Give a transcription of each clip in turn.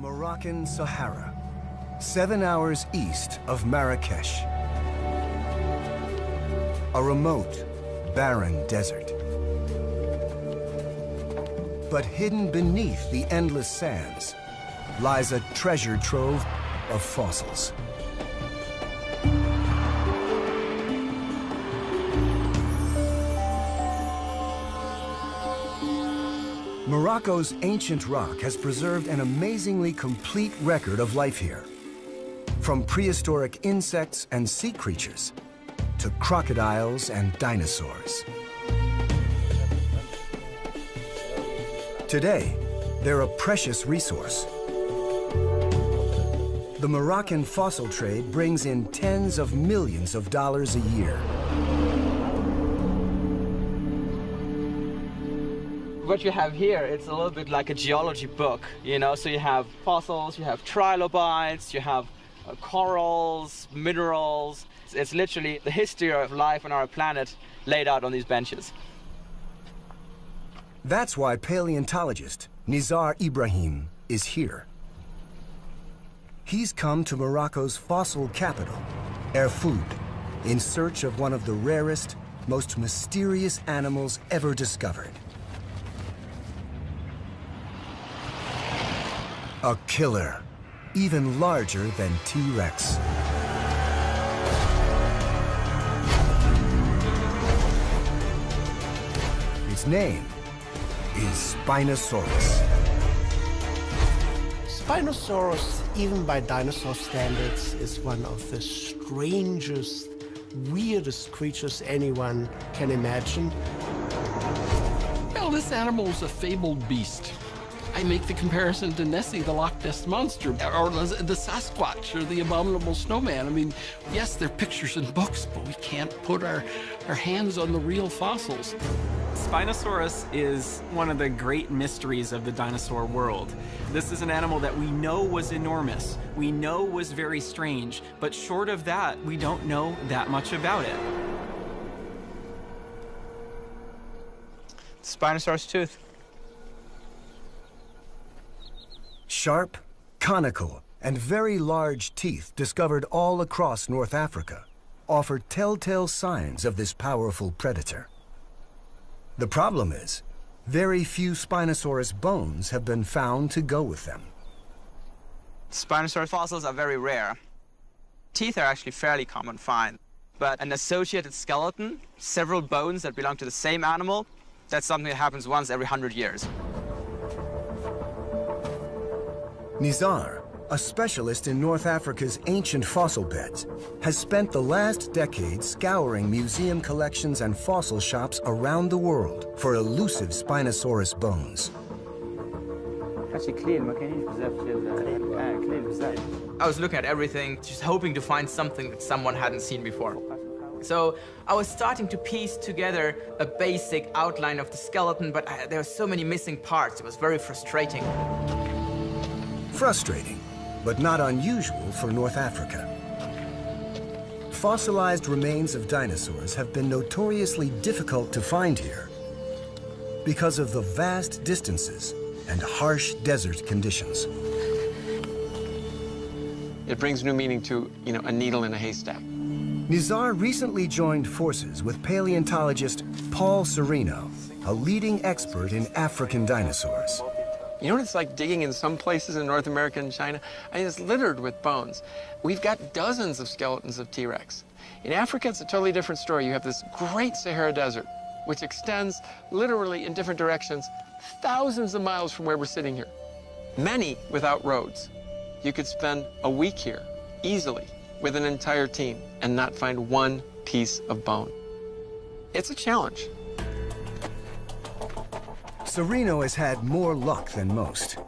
Moroccan Sahara, seven hours east of Marrakesh. A remote, barren desert. But hidden beneath the endless sands lies a treasure trove of fossils. Morocco's ancient rock has preserved an amazingly complete record of life here. From prehistoric insects and sea creatures to crocodiles and dinosaurs. Today, they're a precious resource. The Moroccan fossil trade brings in tens of millions of dollars a year. What you have here, it's a little bit like a geology book, you know, so you have fossils, you have trilobites, you have uh, corals, minerals. It's, it's literally the history of life on our planet laid out on these benches. That's why paleontologist Nizar Ibrahim is here. He's come to Morocco's fossil capital, Erfoud, in search of one of the rarest, most mysterious animals ever discovered. A killer, even larger than T-Rex. Its name is Spinosaurus. Spinosaurus, even by dinosaur standards, is one of the strangest, weirdest creatures anyone can imagine. Well, this animal is a fabled beast. I make the comparison to Nessie, the Loch Ness Monster, or the Sasquatch, or the Abominable Snowman. I mean, yes, they're pictures in books, but we can't put our, our hands on the real fossils. Spinosaurus is one of the great mysteries of the dinosaur world. This is an animal that we know was enormous, we know was very strange, but short of that, we don't know that much about it. Spinosaurus tooth. Sharp, conical, and very large teeth discovered all across North Africa offer telltale signs of this powerful predator. The problem is, very few Spinosaurus bones have been found to go with them. Spinosaurus fossils are very rare. Teeth are actually fairly common find, but an associated skeleton, several bones that belong to the same animal, that's something that happens once every hundred years. Nizar, a specialist in North Africa's ancient fossil beds, has spent the last decade scouring museum collections and fossil shops around the world for elusive Spinosaurus bones. I was looking at everything, just hoping to find something that someone hadn't seen before. So I was starting to piece together a basic outline of the skeleton, but I, there were so many missing parts. It was very frustrating. Frustrating, but not unusual for North Africa. Fossilized remains of dinosaurs have been notoriously difficult to find here because of the vast distances and harsh desert conditions. It brings new meaning to, you know, a needle in a haystack. Nizar recently joined forces with paleontologist Paul Sereno, a leading expert in African dinosaurs. You know what it's like digging in some places in North America and China? I mean, it's littered with bones. We've got dozens of skeletons of T-Rex. In Africa, it's a totally different story. You have this great Sahara Desert, which extends literally in different directions, thousands of miles from where we're sitting here. Many without roads. You could spend a week here, easily, with an entire team, and not find one piece of bone. It's a challenge. Sereno has had more luck than most.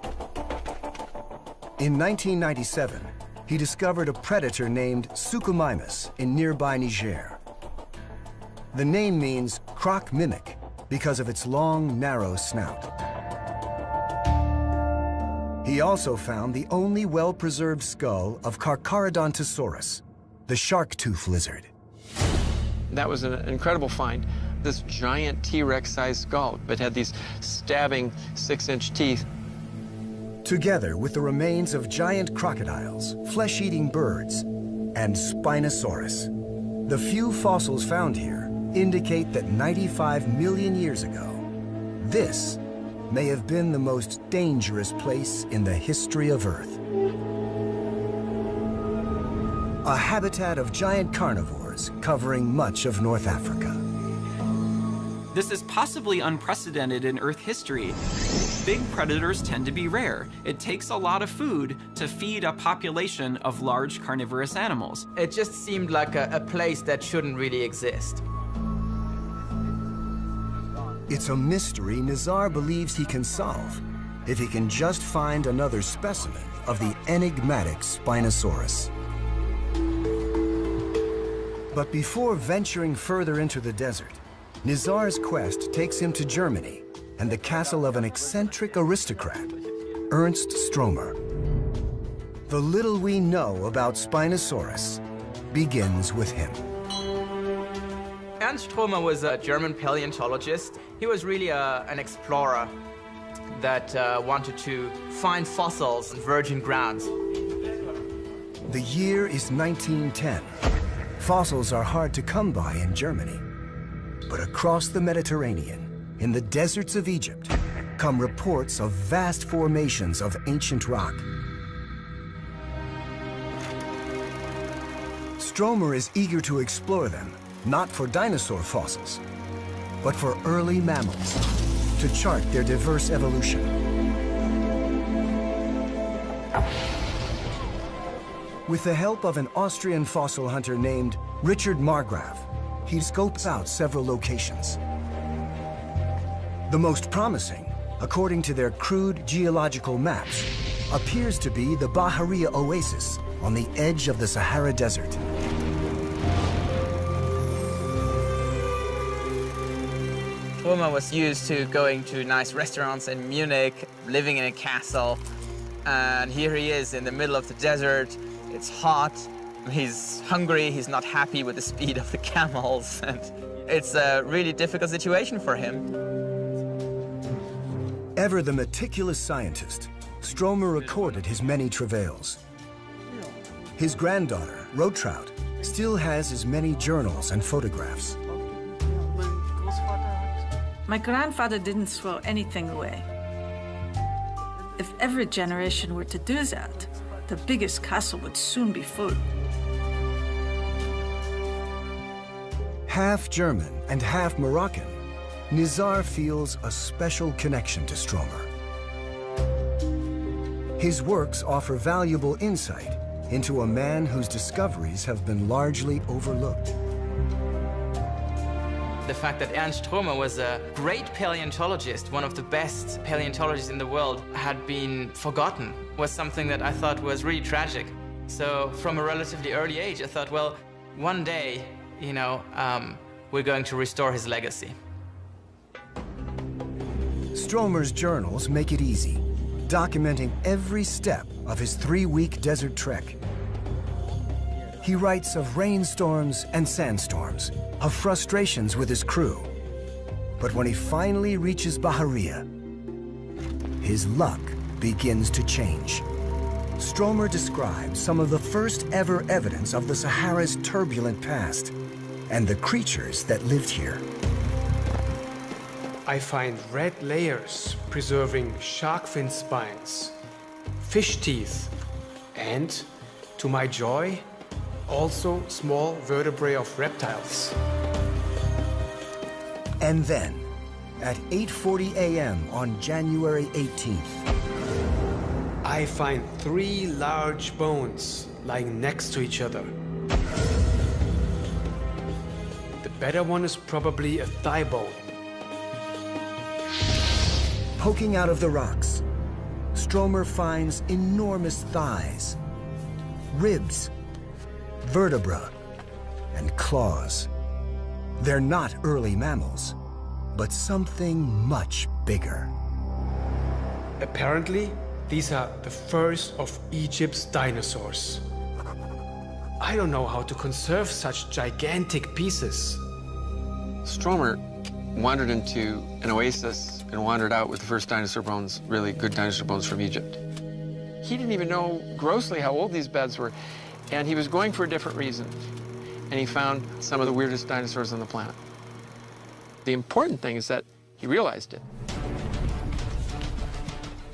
In 1997, he discovered a predator named Suchomimus in nearby Niger. The name means croc mimic because of its long, narrow snout. He also found the only well-preserved skull of Carcharodontosaurus, the shark-tooth lizard. That was an incredible find this giant T-Rex sized skull. but had these stabbing six inch teeth. together with the remains of giant crocodiles, flesh-eating birds, and Spinosaurus. The few fossils found here indicate that 95 million years ago, this may have been the most dangerous place in the history of Earth. A habitat of giant carnivores covering much of North Africa. This is possibly unprecedented in Earth history. Big predators tend to be rare. It takes a lot of food to feed a population of large carnivorous animals. It just seemed like a, a place that shouldn't really exist. It's a mystery Nizar believes he can solve if he can just find another specimen of the enigmatic Spinosaurus. But before venturing further into the desert, Nizar's quest takes him to Germany and the castle of an eccentric aristocrat, Ernst Stromer. The little we know about Spinosaurus begins with him. Ernst Stromer was a German paleontologist. He was really a, an explorer that uh, wanted to find fossils in virgin grounds. The year is 1910. Fossils are hard to come by in Germany. But across the Mediterranean, in the deserts of Egypt, come reports of vast formations of ancient rock. Stromer is eager to explore them not for dinosaur fossils, but for early mammals, to chart their diverse evolution. With the help of an Austrian fossil hunter named Richard Marggraf, he scopes out several locations. The most promising, according to their crude geological maps, appears to be the Bahariya Oasis on the edge of the Sahara Desert. Stromer was used to going to nice restaurants in Munich, living in a castle, and here he is in the middle of the desert. It's hot, he's hungry, he's not happy with the speed of the camels, and it's a really difficult situation for him. Ever the meticulous scientist, Stromer recorded his many travails. His granddaughter, Rotraut, still has as many journals and photographs. My grandfather didn't throw anything away. If every generation were to do that, the biggest castle would soon be full. Half German and half Moroccan, Nizar feels a special connection to Stromer. His works offer valuable insight into a man whose discoveries have been largely overlooked. The fact that Ernst Stromer was a great paleontologist, one of the best paleontologists in the world, had been forgotten was something that I thought was really tragic. So from a relatively early age, I thought, well, one day, you know, um, we're going to restore his legacy. Stromer's journals make it easy, documenting every step of his three-week desert trek. He writes of rainstorms and sandstorms, of frustrations with his crew. But when he finally reaches Bahariya, his luck begins to change. Stromer describes some of the first ever evidence of the Sahara's turbulent past and the creatures that lived here. I find red layers preserving shark fin spines, fish teeth, and, to my joy, also small vertebrae of reptiles. And then, at 8.40 a.m. on January 18th, I find three large bones lying next to each other. The better one is probably a thigh bone. poking out of the rocks, Stromer finds enormous thighs, ribs, vertebra, and claws. They're not early mammals, but something much bigger. Apparently, these are the first of Egypt's dinosaurs. I don't know how to conserve such gigantic pieces. Stromer wandered into an oasis and wandered out with the first dinosaur bones, really good dinosaur bones from Egypt. He didn't even know grossly how old these beds were, and he was going for a different reason. And he found some of the weirdest dinosaurs on the planet. The important thing is that he realized it.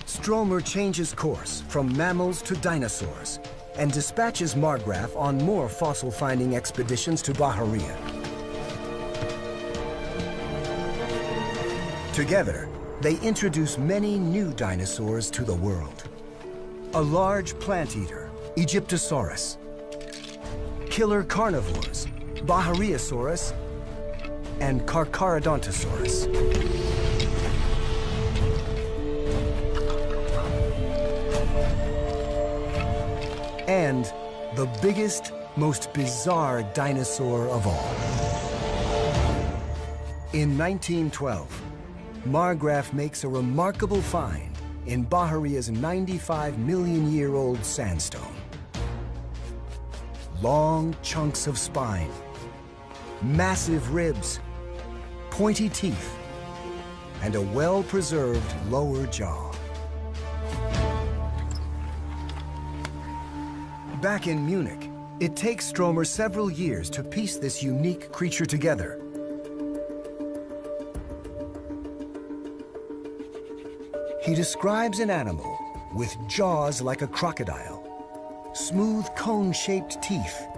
Stromer changes course from mammals to dinosaurs and dispatches Marggraf on more fossil-finding expeditions to Bahariya. Together, they introduce many new dinosaurs to the world. A large plant eater, Aegyptosaurus. Killer carnivores, Bahariasaurus and Carcharodontosaurus. And the biggest, most bizarre dinosaur of all. In 1912, Marggraf makes a remarkable find in Bahariya's 95 million year old sandstone. Long chunks of spine, massive ribs, pointy teeth, and a well-preserved lower jaw. Back in Munich, it takes Stromer several years to piece this unique creature together. He describes an animal with jaws like a crocodile, smooth cone-shaped teeth,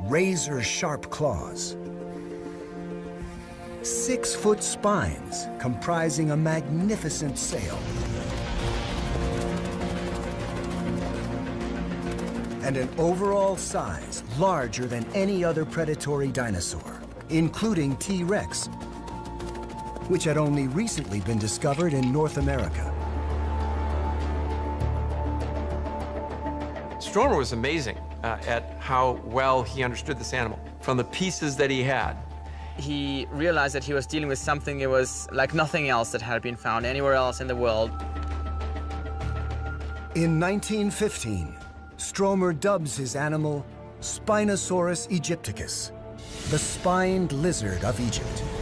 razor-sharp claws, six-foot spines comprising a magnificent sail, and an overall size larger than any other predatory dinosaur, including T-Rex, which had only recently been discovered in North America. Stromer was amazing uh, at how well he understood this animal from the pieces that he had. He realized that he was dealing with something that was like nothing else that had been found anywhere else in the world. In 1915, Stromer dubs his animal Spinosaurus aegyptiacus, the spined lizard of Egypt.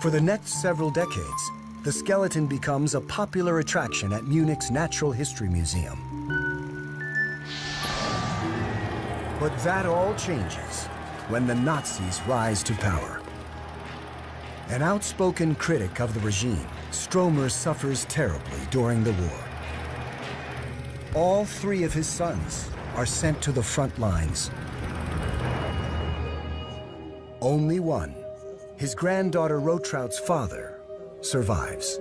For the next several decades, the skeleton becomes a popular attraction at Munich's Natural History Museum. But that all changes when the Nazis rise to power. An outspoken critic of the regime, Stromer suffers terribly during the war. All three of his sons are sent to the front lines. Only one, his granddaughter Rotraut's father, survives.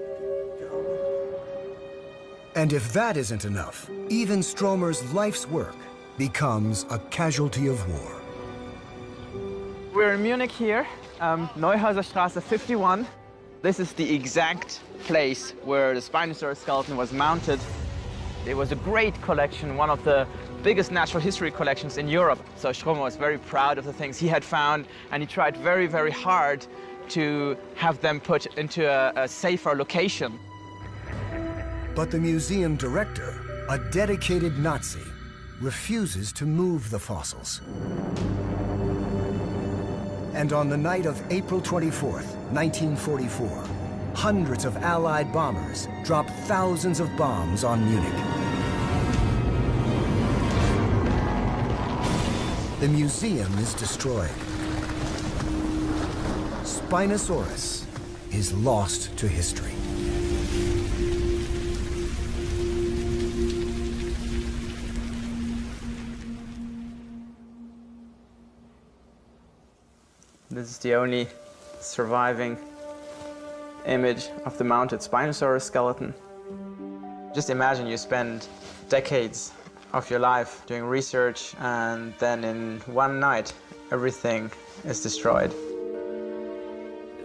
And if that isn't enough, even Stromer's life's work becomes a casualty of war. We're in Munich here, um, Neuhauser Straße 51. This is the exact place where the Spinosaurus skeleton was mounted. It was a great collection, one of the biggest natural history collections in Europe. So Stromer was very proud of the things he had found, and he tried very, very hard to have them put into a, a safer location. But the museum director, a dedicated Nazi, refuses to move the fossils. And on the night of April 24th, 1944, hundreds of Allied bombers drop thousands of bombs on Munich. The museum is destroyed. Spinosaurus is lost to history. This is the only surviving image of the mounted Spinosaurus skeleton. Just imagine you spend decades of your life doing research and then in one night everything is destroyed.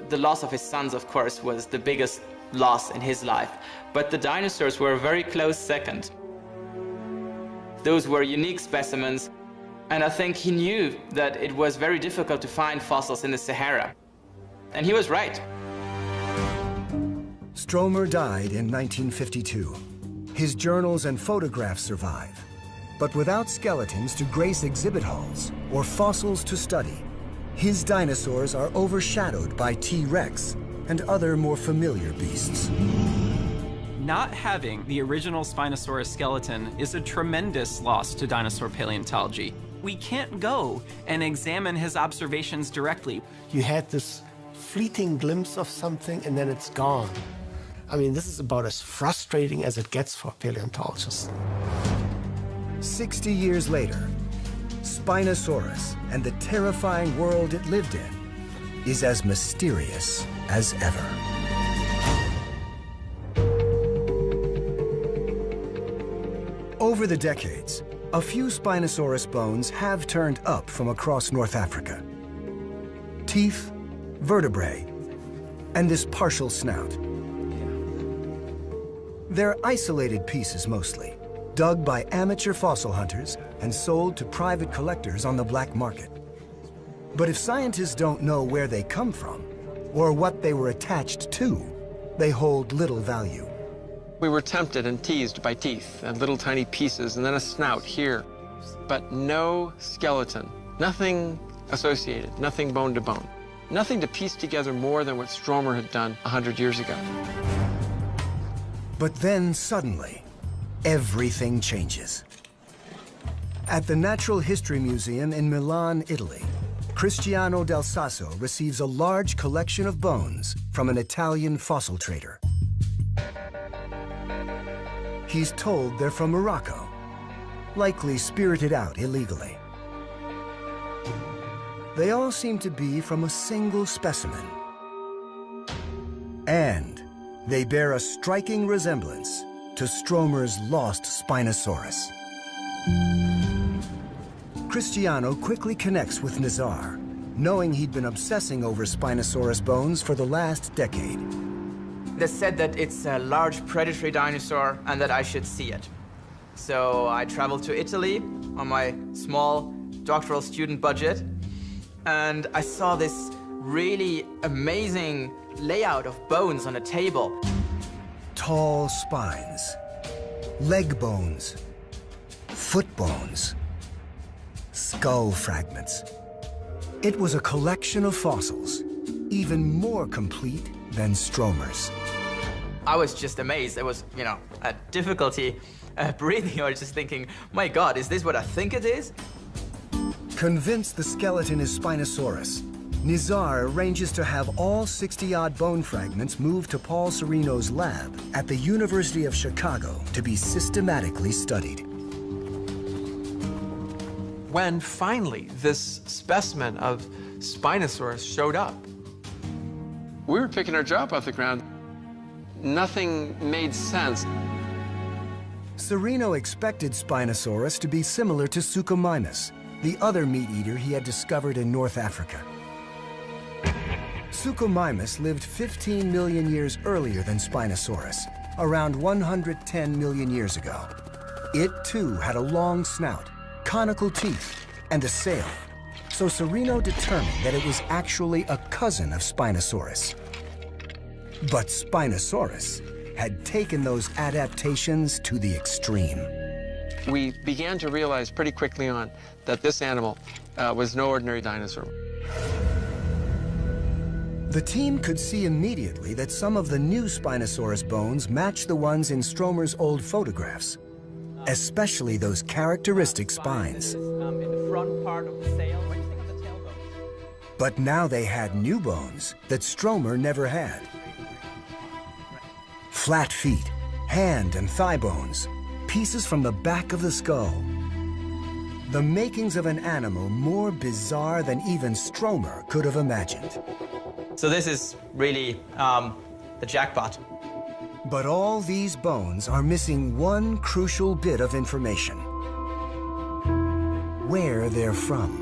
The loss of his sons, of course, was the biggest loss in his life, but the dinosaurs were a very close second. Those were unique specimens, and I think he knew that it was very difficult to find fossils in the Sahara. And he was right. Stromer died in 1952. His journals and photographs survive. But without skeletons to grace exhibit halls or fossils to study, his dinosaurs are overshadowed by T-Rex and other more familiar beasts. Not having the original Spinosaurus skeleton is a tremendous loss to dinosaur paleontology. We can't go and examine his observations directly. You had this fleeting glimpse of something and then it's gone. I mean, this is about as frustrating as it gets for paleontologists. 60 years later, Spinosaurus and the terrifying world it lived in is as mysterious as ever. Over the decades, a few Spinosaurus bones have turned up from across North Africa. Teeth, vertebrae, and this partial snout. They're isolated pieces mostly, dug by amateur fossil hunters and sold to private collectors on the black market. But if scientists don't know where they come from, or what they were attached to, they hold little value. We were tempted and teased by teeth and little tiny pieces and then a snout here, but no skeleton, nothing associated, nothing bone to bone, nothing to piece together more than what Stromer had done 100 years ago. But then suddenly, everything changes. At the Natural History Museum in Milan, Italy, Cristiano Dal Sasso receives a large collection of bones from an Italian fossil trader. He's told they're from Morocco, likely spirited out illegally. They all seem to be from a single specimen. And they bear a striking resemblance to Stromer's lost Spinosaurus. Cristiano quickly connects with Nizar, knowing he'd been obsessing over Spinosaurus bones for the last decade. They said that it's a large predatory dinosaur and that I should see it. So I traveled to Italy on my small doctoral student budget, and I saw this really amazing layout of bones on a table. Tall spines, leg bones, foot bones, skull fragments. It was a collection of fossils, even more complete than Stromer's. I was just amazed. It was, you know, a difficulty uh, breathing. I was just thinking, my God, is this what I think it is? Convinced the skeleton is Spinosaurus, Nizar arranges to have all 60-odd bone fragments moved to Paul Sereno's lab at the University of Chicago to be systematically studied. When finally this specimen of Spinosaurus showed up, we were picking our job off the ground. Nothing made sense. Sereno expected Spinosaurus to be similar to Suchomimus, the other meat eater he had discovered in North Africa. Suchomimus lived 15 million years earlier than Spinosaurus, around 110 million years ago. It too had a long snout, conical teeth, and a sail, so Sereno determined that it was actually a cousin of Spinosaurus. But Spinosaurus had taken those adaptations to the extreme. We began to realize pretty quickly on that this animal uh, was no ordinary dinosaur. The team could see immediately that some of the new Spinosaurus bones matched the ones in Stromer's old photographs, especially those characteristic spines. But now they had new bones that Stromer never had. Flat feet, hand and thigh bones, pieces from the back of the skull. The makings of an animal more bizarre than even Stromer could have imagined. So this is really um, the jackpot. But all these bones are missing one crucial bit of information. Where they're from.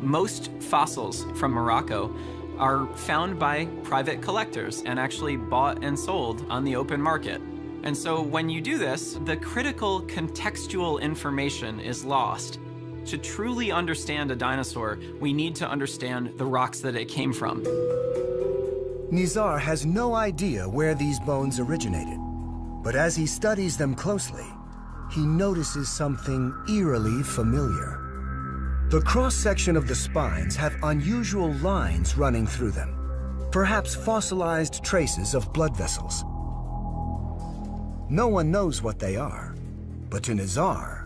Most fossils from Morocco are found by private collectors and actually bought and sold on the open market. And so when you do this, the critical contextual information is lost. To truly understand a dinosaur, we need to understand the rocks that it came from. Nizar has no idea where these bones originated, but as he studies them closely, he notices something eerily familiar. The cross-section of the spines have unusual lines running through them, perhaps fossilized traces of blood vessels. No one knows what they are, but to Nizar,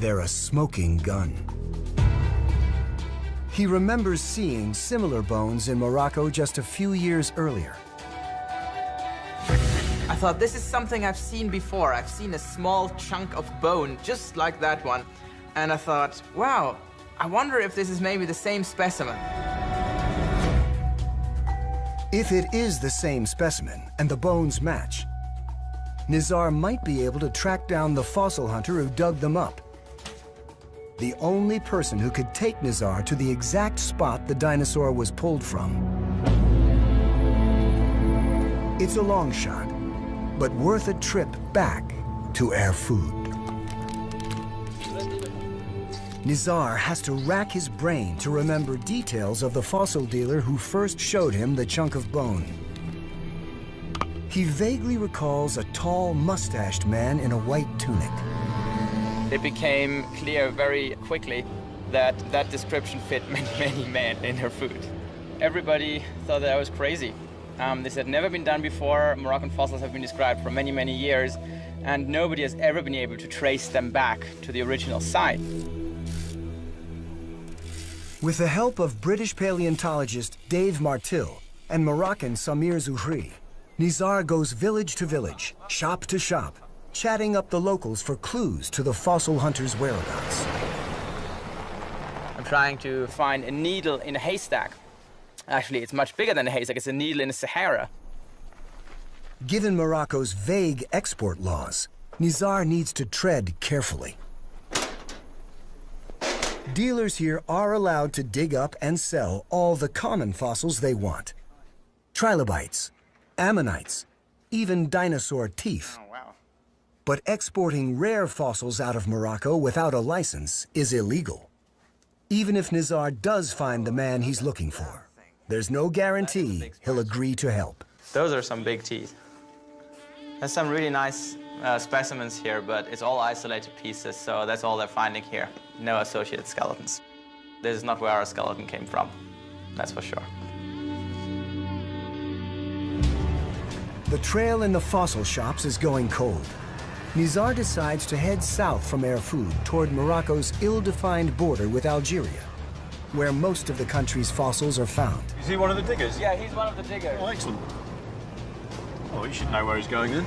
they're a smoking gun. He remembers seeing similar bones in Morocco just a few years earlier. I thought this is something I've seen before. I've seen a small chunk of bone just like that one. And I thought, wow, I wonder if this is maybe the same specimen. If it is the same specimen and the bones match, Nizar might be able to track down the fossil hunter who dug them up. The only person who could take Nizar to the exact spot the dinosaur was pulled from. It's a long shot, but worth a trip back to Erfoud. Nizar has to rack his brain to remember details of the fossil dealer who first showed him the chunk of bone. He vaguely recalls a tall, mustached man in a white tunic. It became clear very quickly that that description fit many, many men in Erfoud. Everybody thought that I was crazy. Um, this had never been done before. Moroccan fossils have been described for many, many years, and nobody has ever been able to trace them back to the original site. With the help of British paleontologist Dave Martill and Moroccan Samir Zouhri, Nizar goes village to village, shop to shop, chatting up the locals for clues to the fossil hunter's whereabouts. I'm trying to find a needle in a haystack. Actually, it's much bigger than a haystack. It's a needle in the Sahara. Given Morocco's vague export laws, Nizar needs to tread carefully. Dealers here are allowed to dig up and sell all the common fossils they want. Trilobites, ammonites, even dinosaur teeth. Oh, wow. But exporting rare fossils out of Morocco without a license is illegal. Even if Nizar does find the man he's looking for, there's no guarantee he'll agree to help. Those are some big teeth. There's some really nice uh, specimens here, but it's all isolated pieces, so that's all they're finding here. No associated skeletons. This is not where our skeleton came from, that's for sure. The trail in the fossil shops is going cold. Nizar decides to head south from Erfoud toward Morocco's ill-defined border with Algeria, where most of the country's fossils are found. Is he one of the diggers? Yeah, he's one of the diggers. Oh, excellent. Oh, he should know where he's going then.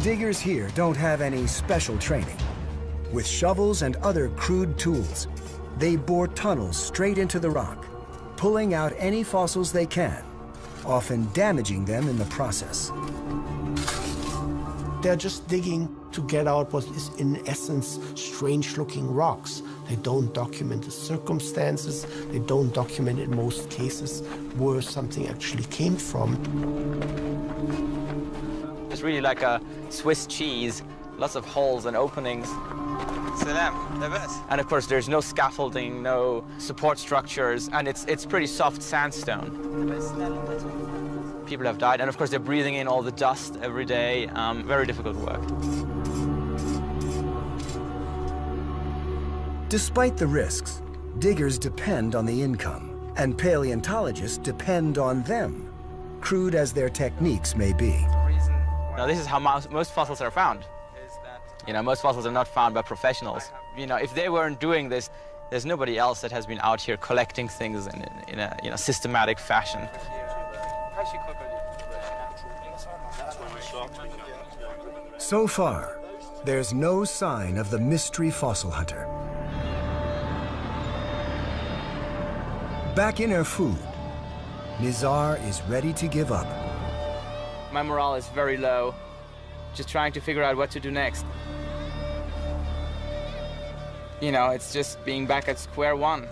Diggers here don't have any special training. With shovels and other crude tools, they bore tunnels straight into the rock, pulling out any fossils they can, often damaging them in the process. They're just digging to get out what is, in essence, strange looking rocks. They don't document the circumstances, they don't document, in most cases, where something actually came from. It's really like a Swiss cheese, lots of holes and openings. And of course, there's no scaffolding, no support structures, and it's, it's pretty soft sandstone. People have died, and of course, they're breathing in all the dust every day. Um, very difficult work. Despite the risks, diggers depend on the income, and paleontologists depend on them, crude as their techniques may be. Now, this is how most, fossils are found. You know, most fossils are not found by professionals. You know, if they weren't doing this, there's nobody else that has been out here collecting things in, in a you know, systematic fashion. So far, there's no sign of the mystery fossil hunter. Back in Erfoud, Nizar is ready to give up. My morale is very low, just trying to figure out what to do next. You know, it's just being back at square one.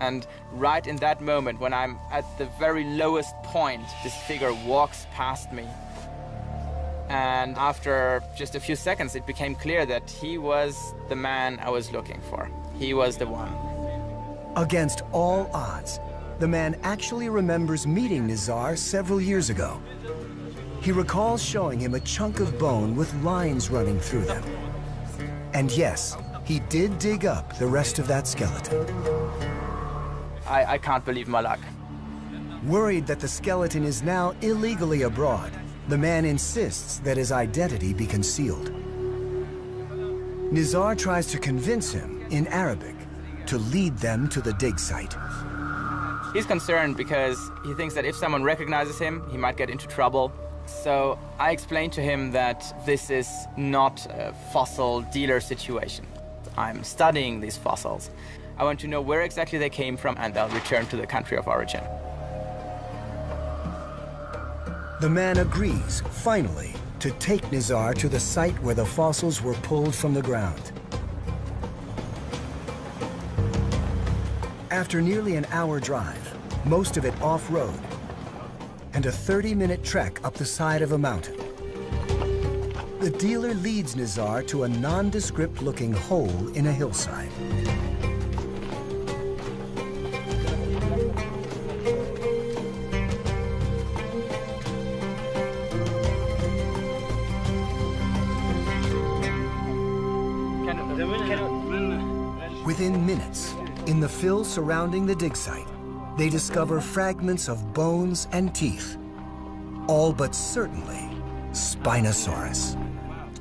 And right in that moment, when I'm at the very lowest point, this figure walks past me. And after just a few seconds, it became clear that he was the man I was looking for. He was the one. Against all odds, the man actually remembers meeting Nizar several years ago. He recalls showing him a chunk of bone with lines running through them. And yes, he did dig up the rest of that skeleton. I, I can't believe my luck. Worried that the skeleton is now illegally abroad, the man insists that his identity be concealed. Nizar tries to convince him, in Arabic, to lead them to the dig site. He's concerned because he thinks that if someone recognizes him, he might get into trouble. So I explained to him that this is not a fossil dealer situation. I'm studying these fossils. I want to know where exactly they came from and they'll return to the country of origin. The man agrees, finally, to take Nizar to the site where the fossils were pulled from the ground. After nearly an hour drive, most of it off-road, and a 30-minute trek up the side of a mountain, the dealer leads Nizar to a nondescript-looking hole in a hillside. Within minutes, in the fill surrounding the dig site, they discover fragments of bones and teeth, all but certainly Spinosaurus.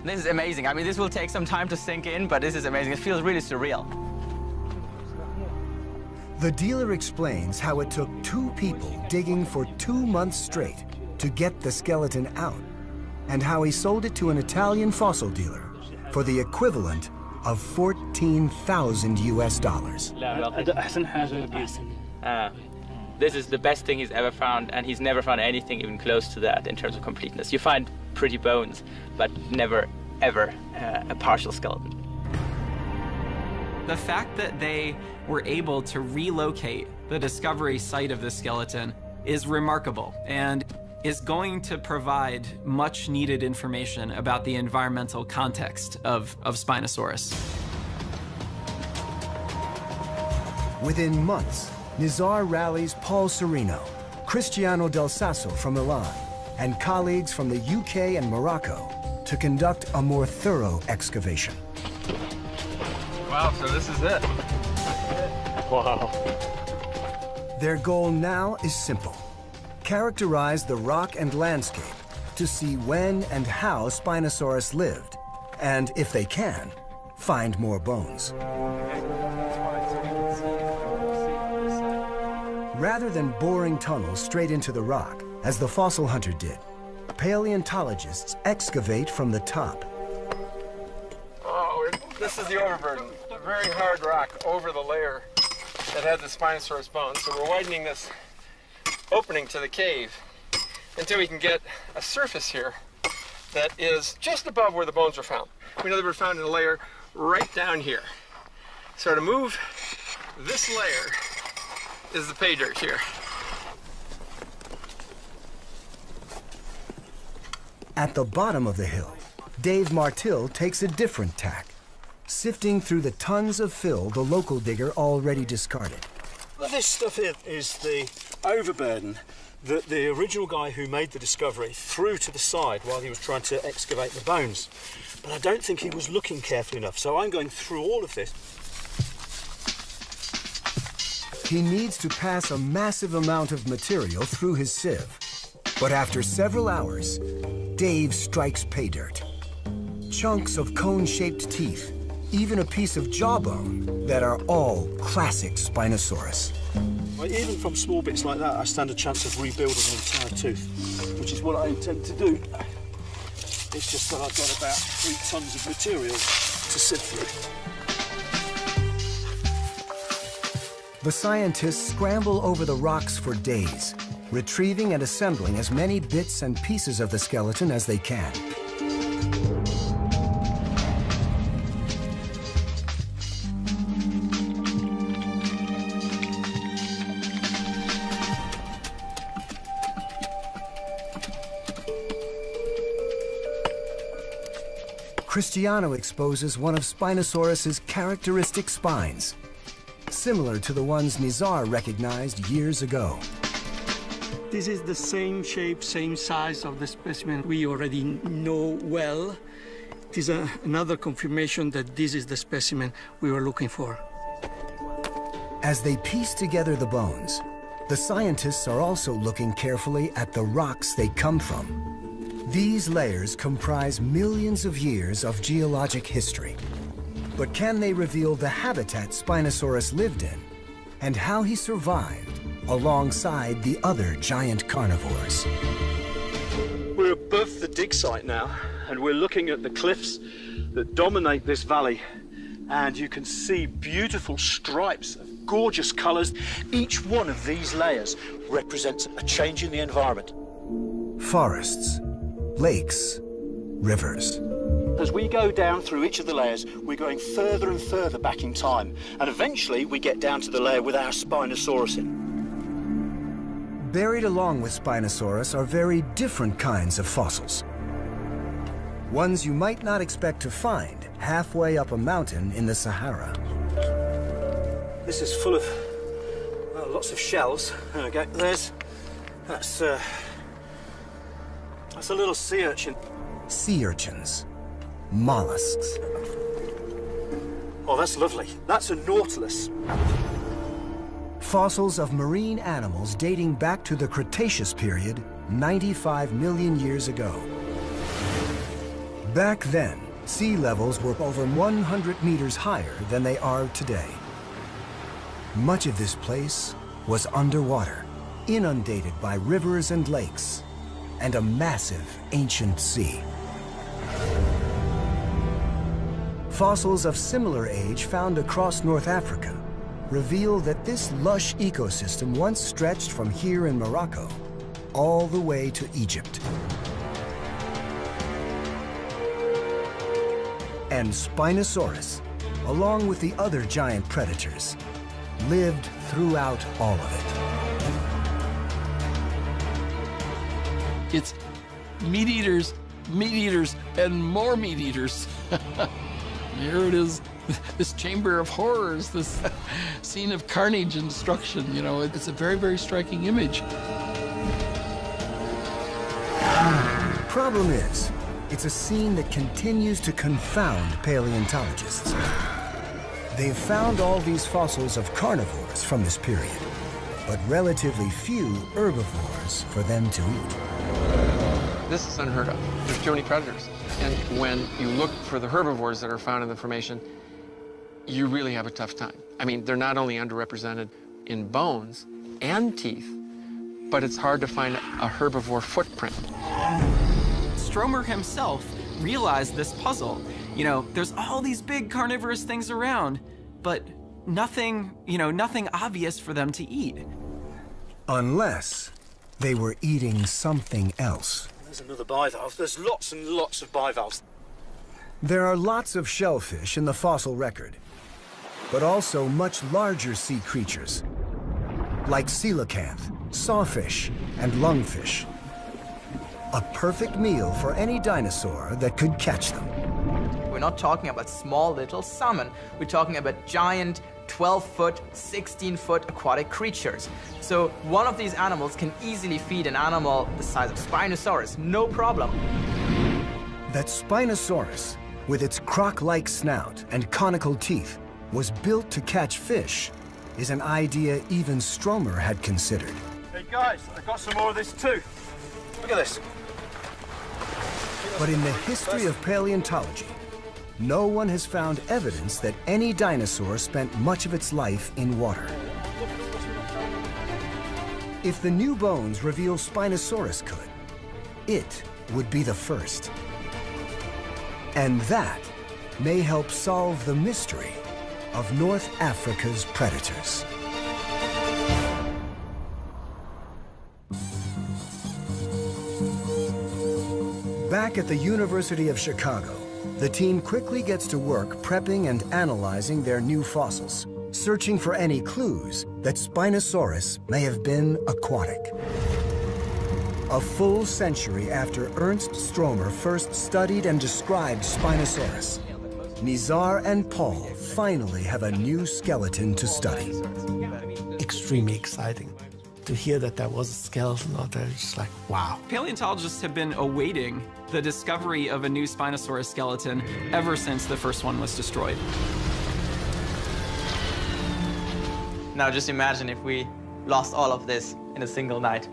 This is amazing. I mean, this will take some time to sink in, but this is amazing. It feels really surreal. The dealer explains how it took two people digging for two months straight to get the skeleton out, and how he sold it to an Italian fossil dealer for the equivalent of 14,000 US dollars. Uh, this is the best thing he's ever found, and he's never found anything even close to that in terms of completeness. You find pretty bones, but never, ever uh, a partial skeleton. The fact that they were able to relocate the discovery site of the skeleton is remarkable and is going to provide much needed information about the environmental context of, of Spinosaurus. Within months, Nizar rallies Paul Sereno, Cristiano Dal Sasso from Milan, and colleagues from the UK and Morocco to conduct a more thorough excavation. Wow, so this is it. Wow. Their goal now is simple. Characterize the rock and landscape to see when and how Spinosaurus lived, and if they can, find more bones. Rather than boring tunnels straight into the rock, as the fossil hunter did, paleontologists excavate from the top. Oh, this is the overburden. A very hard rock over the layer that had the Spinosaurus bones. So we're widening this opening to the cave until we can get a surface here that is just above where the bones were found. We know they were found in a layer right down here. So to move this layer is the pay dirt here. At the bottom of the hill, Dave Martill takes a different tack, sifting through the tons of fill the local digger already discarded. Well, This stuff here is the overburden that the original guy who made the discovery threw to the side while he was trying to excavate the bones. But I don't think he was looking carefully enough, so I'm going through all of this. He needs to pass a massive amount of material through his sieve. But after several hours, Dave strikes pay dirt. Chunks of cone-shaped teeth, even a piece of jawbone that are all classic Spinosaurus. Well, even from small bits like that, I stand a chance of rebuilding an entire tooth, which is what I intend to do. It's just that I've got about three tons of material to sift through. The scientists scramble over the rocks for days, retrieving and assembling as many bits and pieces of the skeleton as they can. Cristiano exposes one of Spinosaurus's characteristic spines, similar to the ones Nizar recognized years ago. This is the same shape, same size of the specimen we already know well. It is a, another confirmation that this is the specimen we were looking for. As they piece together the bones, the scientists are also looking carefully at the rocks they come from. These layers comprise millions of years of geologic history. But can they reveal the habitat Spinosaurus lived in and how he survived alongside the other giant carnivores? We're above the dig site now, and we're looking at the cliffs that dominate this valley. And you can see beautiful stripes of gorgeous colours. Each one of these layers represents a change in the environment. Forests, lakes, rivers. As we go down through each of the layers, we're going further and further back in time. And eventually we get down to the layer with our Spinosaurus in. Buried along with Spinosaurus are very different kinds of fossils. Ones you might not expect to find halfway up a mountain in the Sahara. This is full of well, lots of shells. There we go. There's that's uh, that's a little sea urchin. Sea urchins, mollusks. Oh, that's lovely. That's a nautilus. Fossils of marine animals dating back to the Cretaceous period 95 million years ago. Back then, sea levels were over 100 meters higher than they are today. Much of this place was underwater, inundated by rivers and lakes, and a massive ancient sea. Fossils of similar age found across North Africa reveal that this lush ecosystem once stretched from here in Morocco all the way to Egypt. And Spinosaurus, along with the other giant predators, lived throughout all of it. It's meat eaters, meat eaters, and more meat eaters. Here it is, this chamber of horrors, this scene of carnage and destruction. You know, it's a very, very striking image. Problem is, it's a scene that continues to confound paleontologists. They've found all these fossils of carnivores from this period, but relatively few herbivores for them to eat. This is unheard of. There's too many predators. And when you look for the herbivores that are found in the formation, you really have a tough time. I mean, they're not only underrepresented in bones and teeth, but it's hard to find a herbivore footprint. Stromer himself realized this puzzle. You know, there's all these big carnivorous things around, but nothing, you know, nothing obvious for them to eat. Unless they were eating something else. There's another bivalve. There's lots and lots of bivalves. There are lots of shellfish in the fossil record, but also much larger sea creatures, like coelacanth, sawfish, and lungfish. A perfect meal for any dinosaur that could catch them. We're not talking about small little salmon. We're talking about giant 12 foot, 16 foot aquatic creatures. So one of these animals can easily feed an animal the size of Spinosaurus, no problem. That Spinosaurus, with its croc-like snout and conical teeth, was built to catch fish is an idea even Stromer had considered. Hey guys, I got some more of this too. Look at this. But in the history of paleontology, no one has found evidence that any dinosaur spent much of its life in water. If the new bones reveal Spinosaurus could, it would be the first. And that may help solve the mystery of North Africa's predators. Back at the University of Chicago, the team quickly gets to work prepping and analyzing their new fossils, searching for any clues that Spinosaurus may have been aquatic. A full century after Ernst Stromer first studied and described Spinosaurus, Nizar and Paul finally have a new skeleton to study. Extremely exciting to hear that there was a skeleton out there. Just like, wow. Paleontologists have been awaiting the discovery of a new Spinosaurus skeleton ever since the first one was destroyed. Now just imagine if we lost all of this in a single night.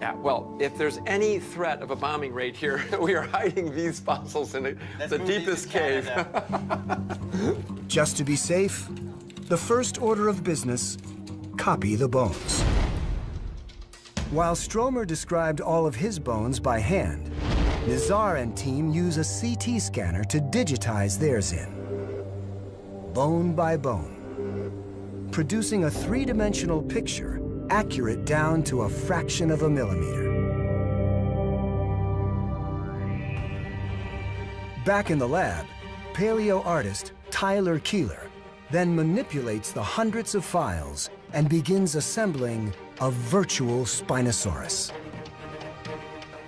Yeah, well, if there's any threat of a bombing raid here, we are hiding these fossils in a, the deepest cave. Just to be safe, the first order of business, copy the bones. While Stromer described all of his bones by hand, Nizar and team use a CT scanner to digitize theirs in, bone by bone, producing a three-dimensional picture accurate down to a fraction of a millimeter. Back in the lab, paleo artist Tyler Keillor then manipulates the hundreds of files and begins assembling a virtual Spinosaurus.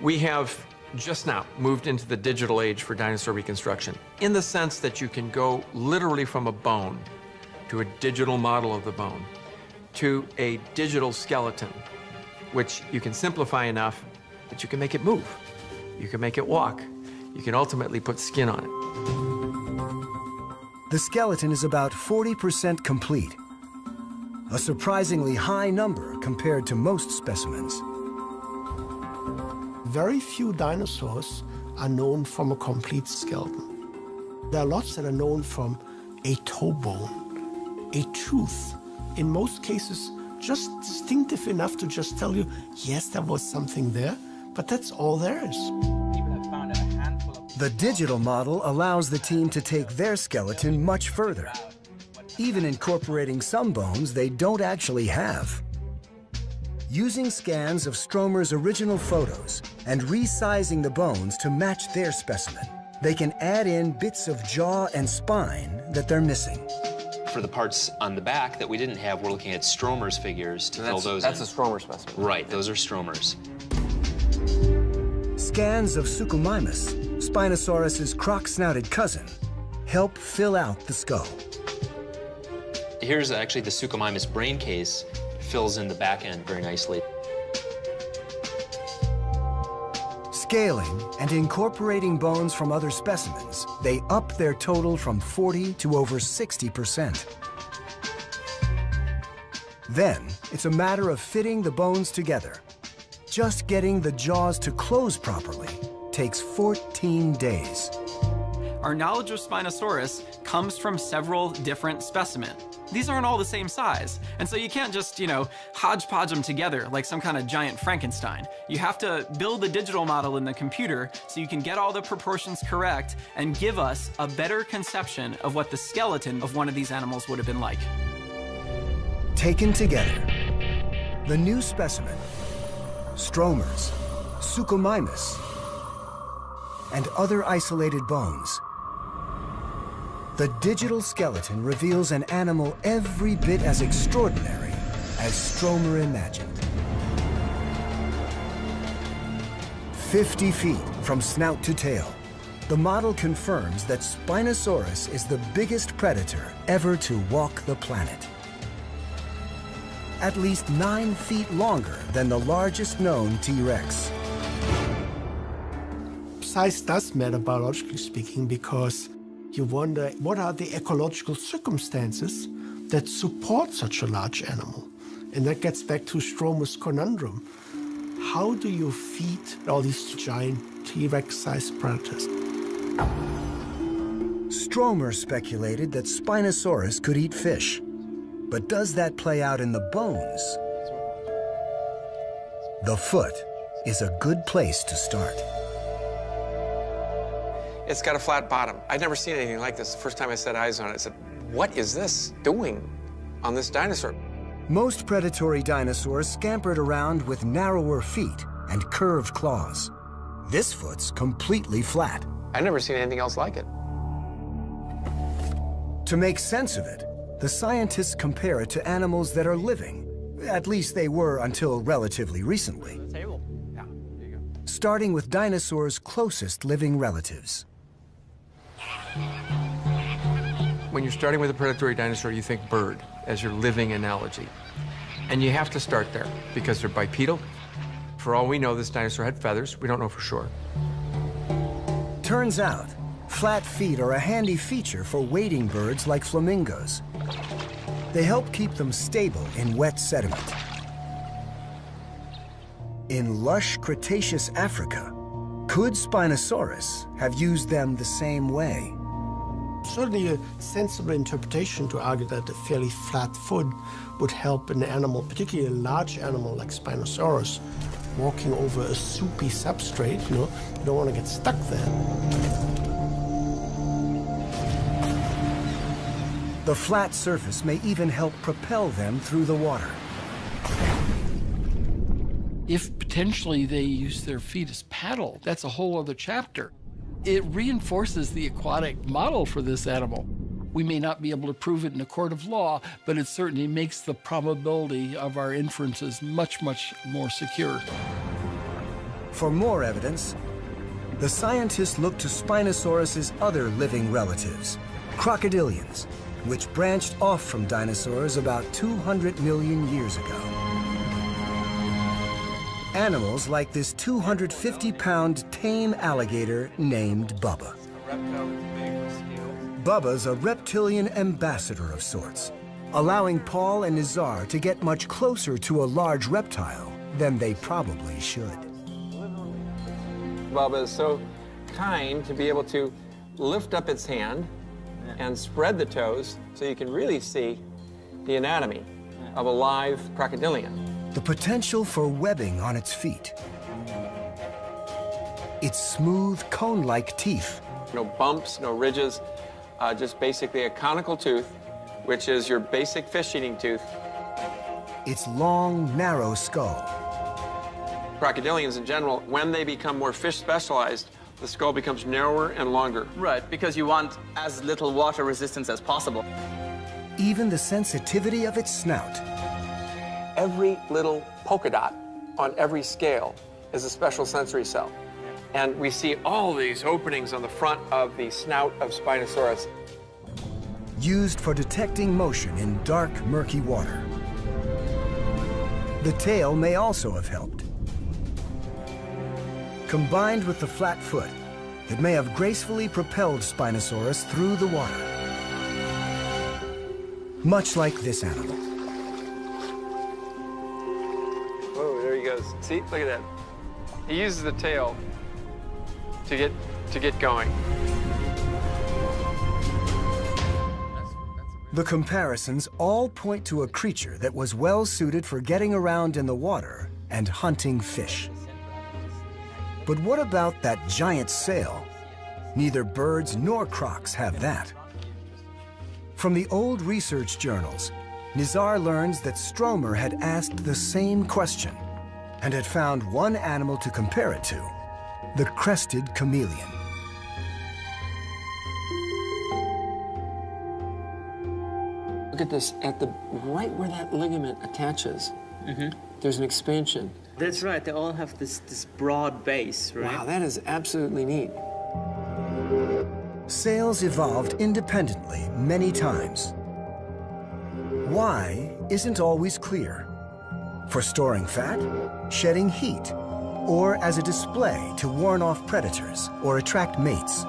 We have just now moved into the digital age for dinosaur reconstruction, in the sense that you can go literally from a bone to a digital model of the bone to a digital skeleton, which you can simplify enough that you can make it move. You can make it walk. You can ultimately put skin on it. The skeleton is about 40% complete, a surprisingly high number compared to most specimens. Very few dinosaurs are known from a complete skeleton. There are lots that are known from a toe bone, a tooth, in most cases, just distinctive enough to just tell you, yes, there was something there, but that's all there is. The digital model allows the team to take their skeleton much further, even incorporating some bones they don't actually have. Using scans of Stromer's original photos and resizing the bones to match their specimen, they can add in bits of jaw and spine that they're missing. For the parts on the back that we didn't have, we're looking at Stromer's figures to fill those That's in. a Stromer specimen. Right, those are Stromers. Scans of Suchomimus, Spinosaurus's croc-snouted cousin, help fill out the skull. Here's actually the Suchomimus brain case, fills in the back end very nicely. Scaling and incorporating bones from other specimens, they up their total from 40 to over 60%. Then, it's a matter of fitting the bones together. Just getting the jaws to close properly takes 14 days. Our knowledge of Spinosaurus comes from several different specimens. These aren't all the same size, and so you can't just, you know, hodgepodge them together like some kind of giant Frankenstein. You have to build a digital model in the computer so you can get all the proportions correct and give us a better conception of what the skeleton of one of these animals would have been like. Taken together, the new specimen, stromers, suchomimus, and other isolated bones. The digital skeleton reveals an animal every bit as extraordinary as Stromer imagined. 50 feet from snout to tail, the model confirms that Spinosaurus is the biggest predator ever to walk the planet. At least nine feet longer than the largest known T-Rex. Size does matter biologically speaking because you wonder what are the ecological circumstances that support such a large animal? And that gets back to Stromer's conundrum. How do you feed all these giant T-Rex sized predators? Stromer speculated that Spinosaurus could eat fish. But does that play out in the bones? The foot is a good place to start. It's got a flat bottom. I'd never seen anything like this. The first time I set eyes on it, I said, what is this doing on this dinosaur? Most predatory dinosaurs scampered around with narrower feet and curved claws. This foot's completely flat. I'd never seen anything else like it. To make sense of it, the scientists compare it to animals that are living. At least they were until relatively recently. Starting with dinosaurs' closest living relatives. When you're starting with a predatory dinosaur, you think bird as your living analogy. And you have to start there because they're bipedal. For all we know, this dinosaur had feathers. We don't know for sure. Turns out, flat feet are a handy feature for wading birds like flamingos. They help keep them stable in wet sediment. In lush Cretaceous Africa, could Spinosaurus have used them the same way? Certainly a sensible interpretation to argue that a fairly flat foot would help an animal, particularly a large animal like Spinosaurus, walking over a soupy substrate, you know, you don't want to get stuck there. The flat surface may even help propel them through the water. If potentially they use their feet as paddle, that's a whole other chapter. It reinforces the aquatic model for this animal. We may not be able to prove it in a court of law, but it certainly makes the probability of our inferences much, much more secure. For more evidence, the scientists looked to Spinosaurus's other living relatives, crocodilians, which branched off from dinosaurs about 200 million years ago. Animals like this 250-pound tame alligator named Bubba. Bubba's a reptilian ambassador of sorts, allowing Paul and Nizar to get much closer to a large reptile than they probably should. Bubba is so kind to be able to lift up its hand and spread the toes so you can really see the anatomy of a live crocodilian. The potential for webbing on its feet. Its smooth, cone-like teeth. No bumps, no ridges, uh, just basically a conical tooth, which is your basic fish-eating tooth. Its long, narrow skull. Crocodilians in general, when they become more fish specialized, the skull becomes narrower and longer. Right, because you want as little water resistance as possible. Even the sensitivity of its snout. Every little polka dot on every scale is a special sensory cell. And we see all these openings on the front of the snout of Spinosaurus. Used for detecting motion in dark, murky water. The tail may also have helped. Combined with the flat foot, it may have gracefully propelled Spinosaurus through the water. Much like this animal. Goes. See, look at that. He uses the tail to get to get going. The comparisons all point to a creature that was well suited for getting around in the water and hunting fish. But what about that giant sail? Neither birds nor crocs have that. From the old research journals, Nizar learns that Stromer had asked the same question and had found one animal to compare it to, the crested chameleon. Look at this, at the right where that ligament attaches, mm-hmm. there's an expansion. That's right, they all have this, this broad base, right? Wow, that is absolutely neat. Sails evolved independently many times. Why isn't always clear. For storing fat, shedding heat, or as a display to warn off predators or attract mates.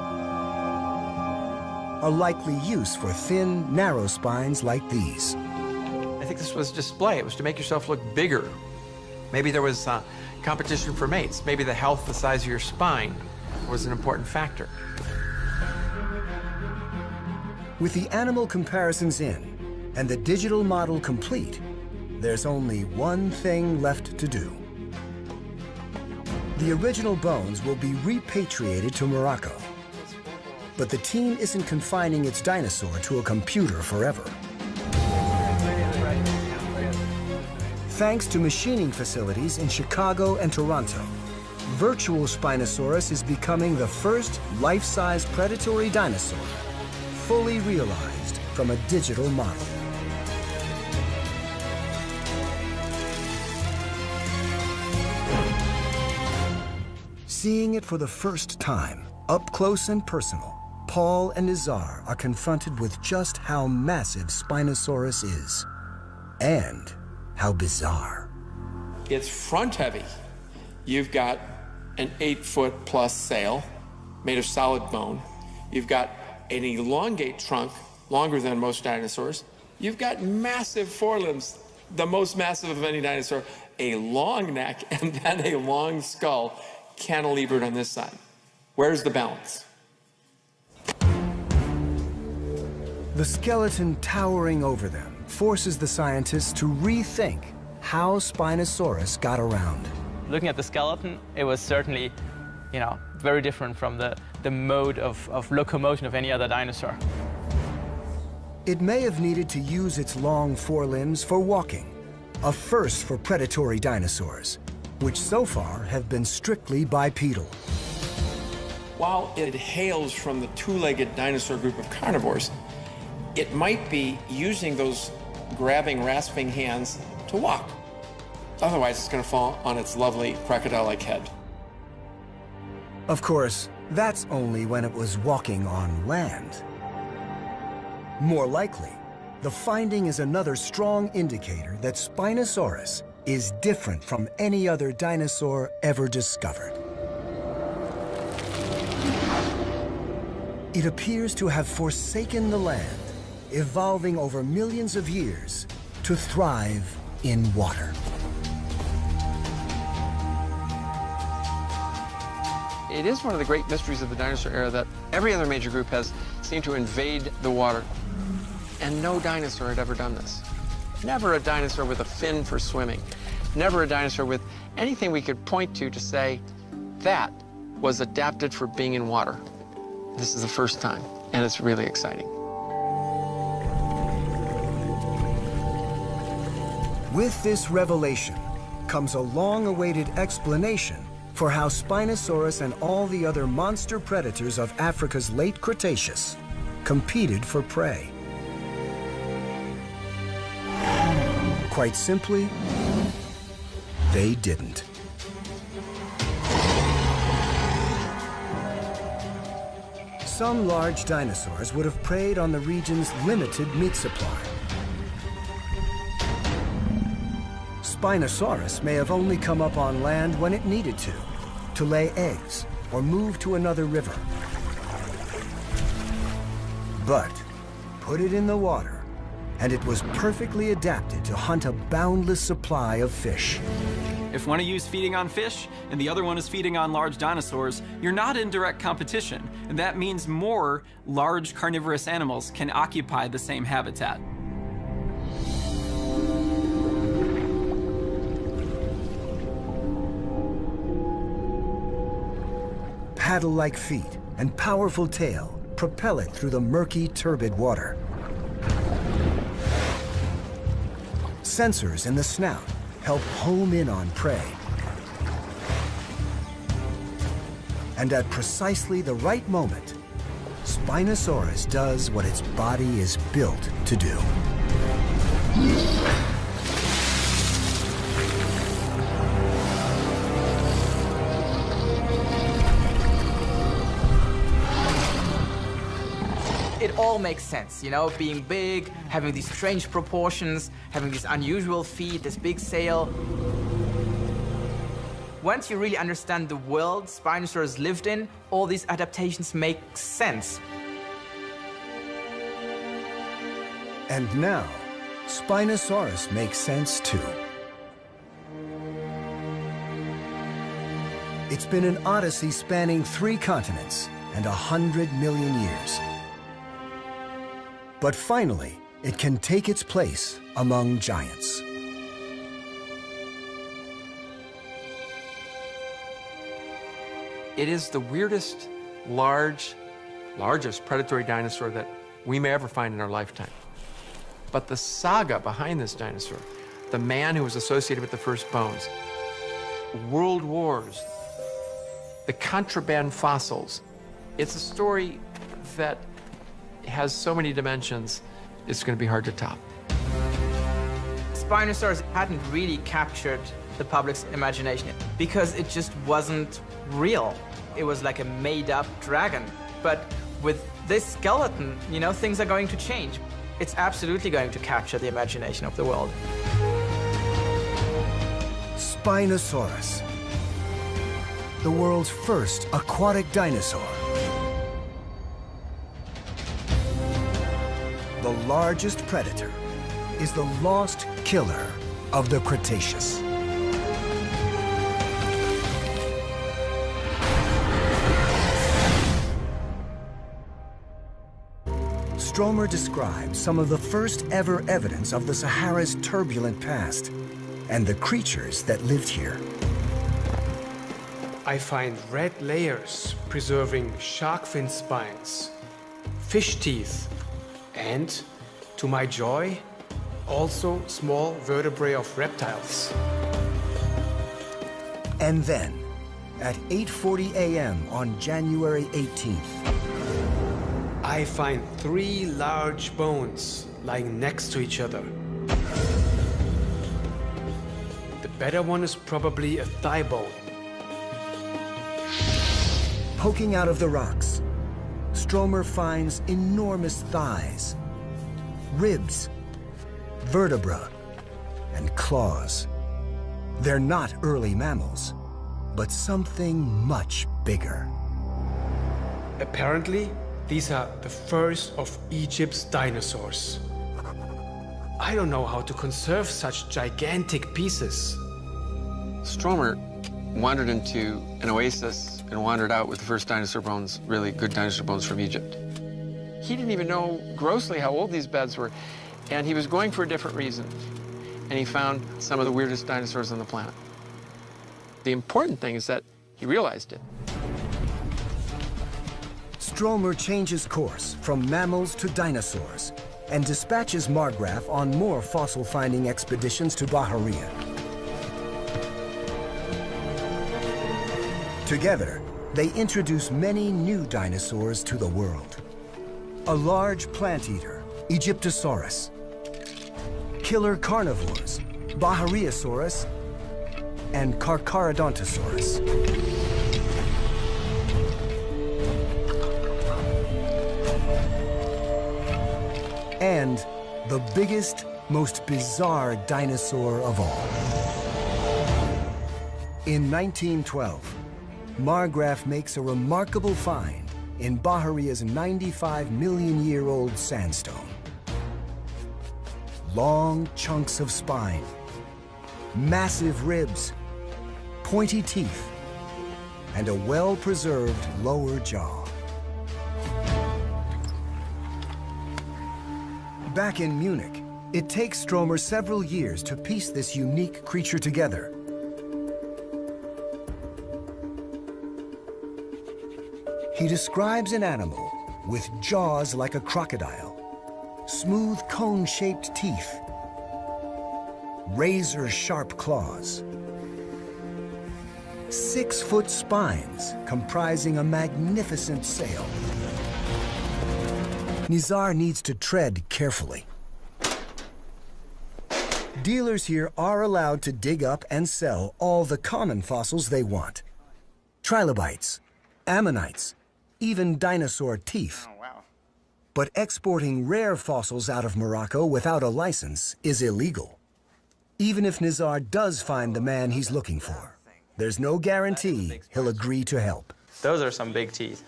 A likely use for thin, narrow spines like these. I think this was display. It was to make yourself look bigger. Maybe there was uh, competition for mates. Maybe the health, the size of your spine was an important factor. With the animal comparisons in and the digital model complete, there's only one thing left to do. The original bones will be repatriated to Morocco. But the team isn't confining its dinosaur to a computer forever. Thanks to machining facilities in Chicago and Toronto, virtual Spinosaurus is becoming the first life-size predatory dinosaur fully realized from a digital model. Seeing it for the first time, up close and personal, Paul and Nizar are confronted with just how massive Spinosaurus is, and how bizarre. It's front heavy. You've got an eight foot plus sail made of solid bone. You've got an elongate trunk, longer than most dinosaurs. You've got massive forelimbs, the most massive of any dinosaur, a long neck and then a long skull cantilevered on this side. Where's the balance? The skeleton towering over them forces the scientists to rethink how Spinosaurus got around. Looking at the skeleton, it was certainly, you know, very different from the, the mode of, of locomotion of any other dinosaur. It may have needed to use its long forelimbs for walking, a first for predatory dinosaurs, which so far have been strictly bipedal. While it hails from the two-legged dinosaur group of carnivores, it might be using those grabbing, rasping hands to walk. Otherwise, it's going to fall on its lovely crocodile-like head. Of course, that's only when it was walking on land. More likely, the finding is another strong indicator that Spinosaurus is different from any other dinosaur ever discovered. It appears to have forsaken the land, evolving over millions of years to thrive in water. It is one of the great mysteries of the dinosaur era that every other major group has seemed to invade the water, and no dinosaur had ever done this. Never a dinosaur with a fin for swimming. Never a dinosaur with anything we could point to to say, that was adapted for being in water. This is the first time, and it's really exciting. With this revelation comes a long-awaited explanation for how Spinosaurus and all the other monster predators of Africa's late Cretaceous competed for prey. Quite simply, they didn't. Some large dinosaurs would have preyed on the region's limited meat supply. Spinosaurus may have only come up on land when it needed to, to lay eggs or move to another river. But put it in the water, and it was perfectly adapted to hunt a boundless supply of fish. If one of you is feeding on fish and the other one is feeding on large dinosaurs, you're not in direct competition, and that means more large carnivorous animals can occupy the same habitat. Paddle-like feet and powerful tail propel it through the murky, turbid water. Sensors in the snout help home in on prey. And at precisely the right moment, Spinosaurus does what its body is built to do. All makes sense, you know, being big, having these strange proportions, having these unusual feet, this big sail. Once you really understand the world Spinosaurus lived in, all these adaptations make sense. And now, Spinosaurus makes sense too. It's been an odyssey spanning three continents and a hundred million years. But finally, it can take its place among giants. It is the weirdest, large, largest predatory dinosaur that we may ever find in our lifetime. But the saga behind this dinosaur, the man who was associated with the first bones, world wars, the contraband fossils, it's a story that has so many dimensions, it's going to be hard to top. Spinosaurus hadn't really captured the public's imagination because it just wasn't real. It was like a made-up dragon. But with this skeleton, you know, things are going to change. It's absolutely going to capture the imagination of the world. Spinosaurus, the world's first aquatic dinosaur. largest predator is the lost killer of the Cretaceous. Stromer describes some of the first ever evidence of the Sahara's turbulent past and the creatures that lived here. I find red layers preserving shark fin spines, fish teeth, and to my joy, also small vertebrae of reptiles. And then, at 8.40 a.m. on January 18th, I find three large bones lying next to each other. The better one is probably a thigh bone. Poking out of the rocks, Stromer finds enormous thighs, ribs, vertebra, and claws. They're not early mammals, but something much bigger. Apparently, these are the first of Egypt's dinosaurs. I don't know how to conserve such gigantic pieces. Stromer wandered into an oasis and wandered out with the first dinosaur bones, really good dinosaur bones from Egypt. He didn't even know grossly how old these beds were, and he was going for a different reason. And he found some of the weirdest dinosaurs on the planet. The important thing is that he realized it. Stromer changes course from mammals to dinosaurs and dispatches Markgraf on more fossil-finding expeditions to Bahariya. Together, they introduce many new dinosaurs to the world. A large plant eater, Aegyptosaurus. Killer carnivores, Bahariosaurus and Carcharodontosaurus. And the biggest, most bizarre dinosaur of all. In 1912, Markgraf makes a remarkable find in Bahariya's 95 million year old sandstone. Long chunks of spine, massive ribs, pointy teeth, and a well-preserved lower jaw. Back in Munich, it takes Stromer several years to piece this unique creature together. He describes an animal with jaws like a crocodile, smooth cone-shaped teeth, razor-sharp claws, six-foot spines comprising a magnificent sail. Nizar needs to tread carefully. Dealers here are allowed to dig up and sell all the common fossils they want. Trilobites, ammonites, even dinosaur teeth. But exporting rare fossils out of Morocco without a license is illegal. Even if Nizar does find the man he's looking for, there's no guarantee he'll agree to help. Those are some big teeth.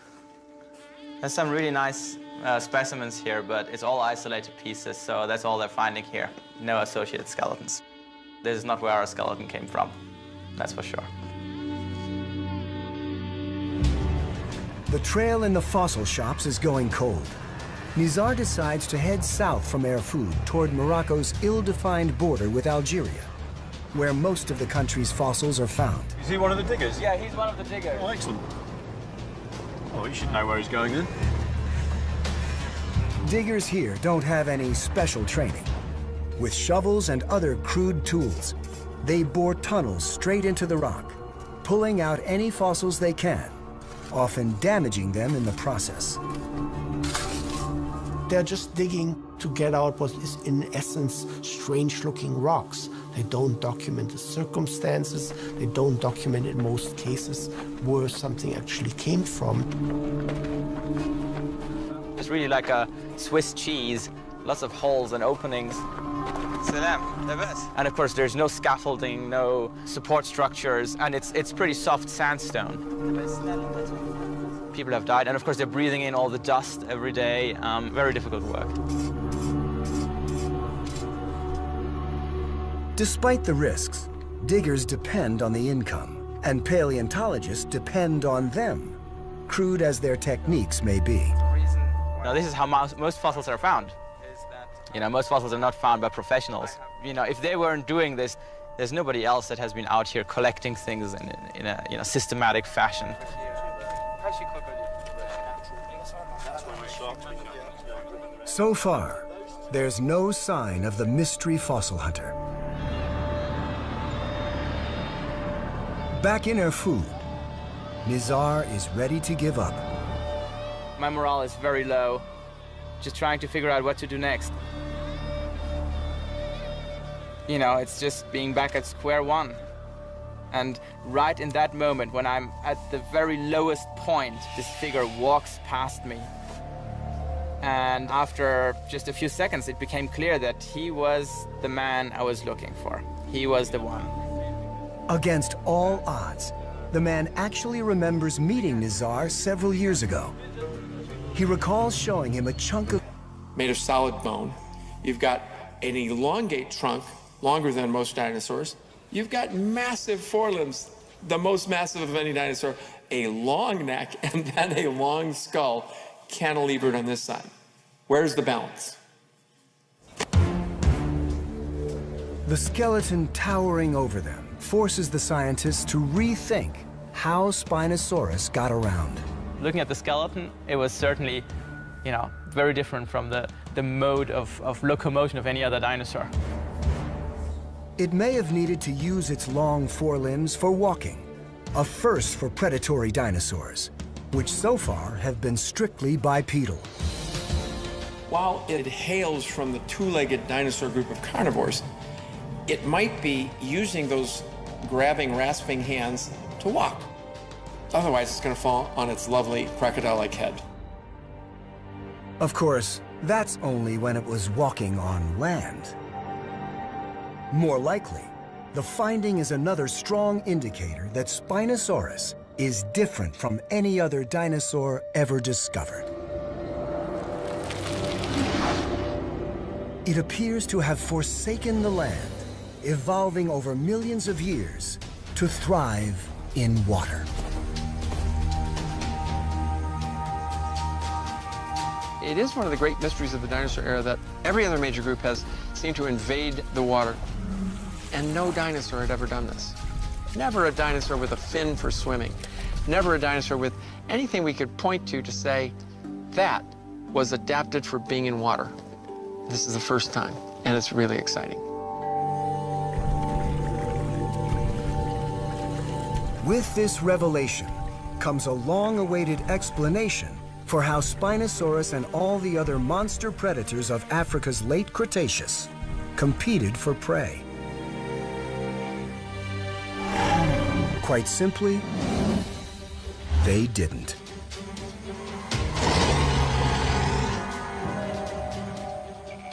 There's some really nice uh, specimens here, but it's all isolated pieces, so that's all they're finding here. No associated skeletons. This is not where our skeleton came from, that's for sure. The trail in the fossil shops is going cold. Nizar decides to head south from Erfoud toward Morocco's ill-defined border with Algeria, where most of the country's fossils are found. Is he one of the diggers? Yeah, he's one of the diggers. Oh, excellent. Oh, he should know where he's going then. Diggers here don't have any special training. With shovels and other crude tools, they bore tunnels straight into the rock, pulling out any fossils they can, often damaging them in the process. They're just digging to get out what is, in essence, strange-looking rocks. They don't document the circumstances. They don't document, in most cases, where something actually came from. It's really like a Swiss cheese, lots of holes and openings. And of course, there's no scaffolding, no support structures, and it's, it's pretty soft sandstone. People have died, and of course, they're breathing in all the dust every day. Um, very difficult work. Despite the risks, diggers depend on the income, and paleontologists depend on them, crude as their techniques may be. Now, this is how most, most fossils are found. You know, most fossils are not found by professionals. You know, if they weren't doing this, there's nobody else that has been out here collecting things in, in a you know, systematic fashion. So far, there's no sign of the mystery fossil hunter. Back in Erfoud, Nizar is ready to give up. My morale is very low, just trying to figure out what to do next. You know, it's just being back at square one. And right in that moment, when I'm at the very lowest point, this figure walks past me. And after just a few seconds, it became clear that he was the man I was looking for. He was the one. Against all odds, the man actually remembers meeting Nizar several years ago. He recalls showing him a chunk of... Made of solid bone. You've got an elongate trunk, longer than most dinosaurs. You've got massive forelimbs, the most massive of any dinosaur, a long neck, and then a long skull, cantilevered on this side. Where's the balance? The skeleton towering over them forces the scientists to rethink how Spinosaurus got around. Looking at the skeleton, it was certainly, you know, very different from the, the mode of, of locomotion of any other dinosaur. It may have needed to use its long forelimbs for walking, a first for predatory dinosaurs, which so far have been strictly bipedal. While it hails from the two-legged dinosaur group of carnivores, it might be using those grabbing, rasping hands to walk. Otherwise, it's going to fall on its lovely crocodile-like head. Of course, that's only when it was walking on land. More likely, the finding is another strong indicator that Spinosaurus is different from any other dinosaur ever discovered. It appears to have forsaken the land, evolving over millions of years to thrive in water. It is one of the great mysteries of the dinosaur era that every other major group has seemed to invade the water, and no dinosaur had ever done this. Never a dinosaur with a fin for swimming. Never a dinosaur with anything we could point to to say, that was adapted for being in water. This is the first time, and it's really exciting. With this revelation comes a long-awaited explanation for how Spinosaurus and all the other monster predators of Africa's late Cretaceous competed for prey. Quite simply, they didn't.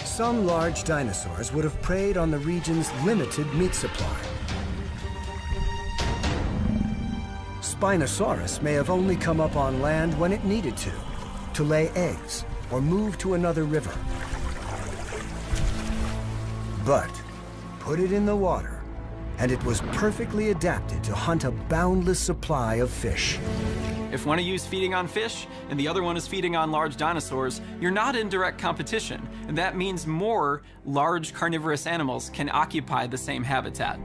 Some large dinosaurs would have preyed on the region's limited meat supply. Spinosaurus may have only come up on land when it needed to, to lay eggs or move to another river. But put it in the water, and it was perfectly adapted to hunt a boundless supply of fish. If one of you is feeding on fish and the other one is feeding on large dinosaurs, you're not in direct competition, and that means more large carnivorous animals can occupy the same habitat.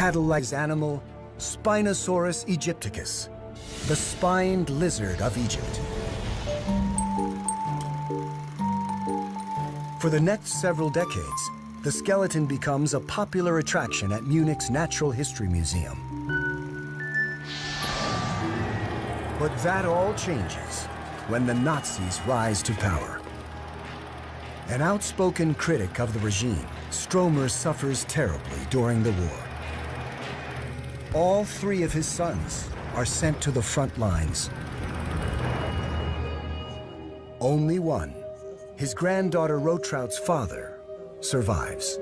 paddle-like animal, Spinosaurus aegyptiacus, the spined lizard of Egypt. For the next several decades, the skeleton becomes a popular attraction at Munich's Natural History Museum. But that all changes when the Nazis rise to power. An outspoken critic of the regime, Stromer suffers terribly during the war. All three of his sons are sent to the front lines. Only one, his granddaughter Rotraut's father, survives.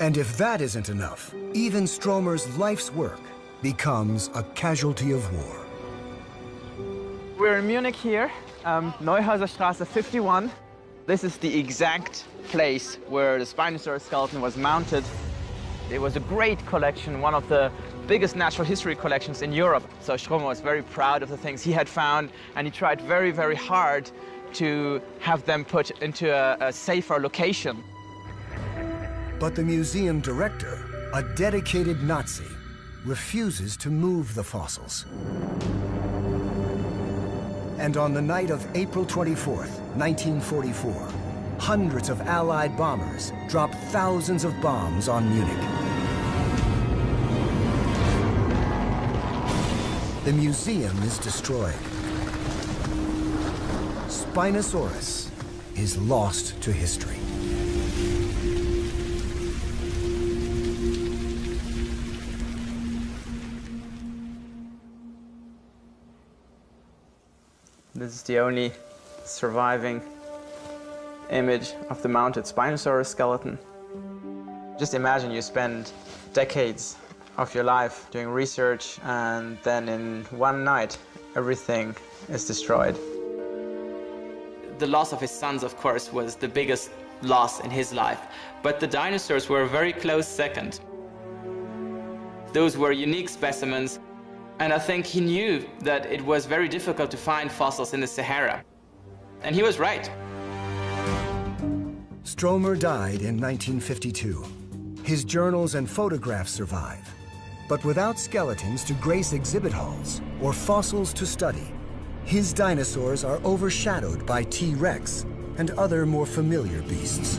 And if that isn't enough, even Stromer's life's work becomes a casualty of war. We're in Munich here, um, Neuhauser Straße 51. This is the exact place where the Spinosaurus skeleton was mounted. It was a great collection, one of the biggest natural history collections in Europe. So Stromer was very proud of the things he had found, and he tried very, very hard to have them put into a, a safer location. But the museum director, a dedicated Nazi, refuses to move the fossils. And on the night of April 24th, 1944, hundreds of Allied bombers dropped thousands of bombs on Munich. The museum is destroyed. Spinosaurus is lost to history. This is the only surviving image of the mounted Spinosaurus skeleton. Just imagine you spend decades of your life doing research and then in one night everything is destroyed. The loss of his sons, of course, was the biggest loss in his life, but the dinosaurs were a very close second. Those were unique specimens, and I think he knew that it was very difficult to find fossils in the Sahara. And he was right. Stromer died in 1952. His journals and photographs survive. But without skeletons to grace exhibit halls or fossils to study, his dinosaurs are overshadowed by T-Rex and other more familiar beasts.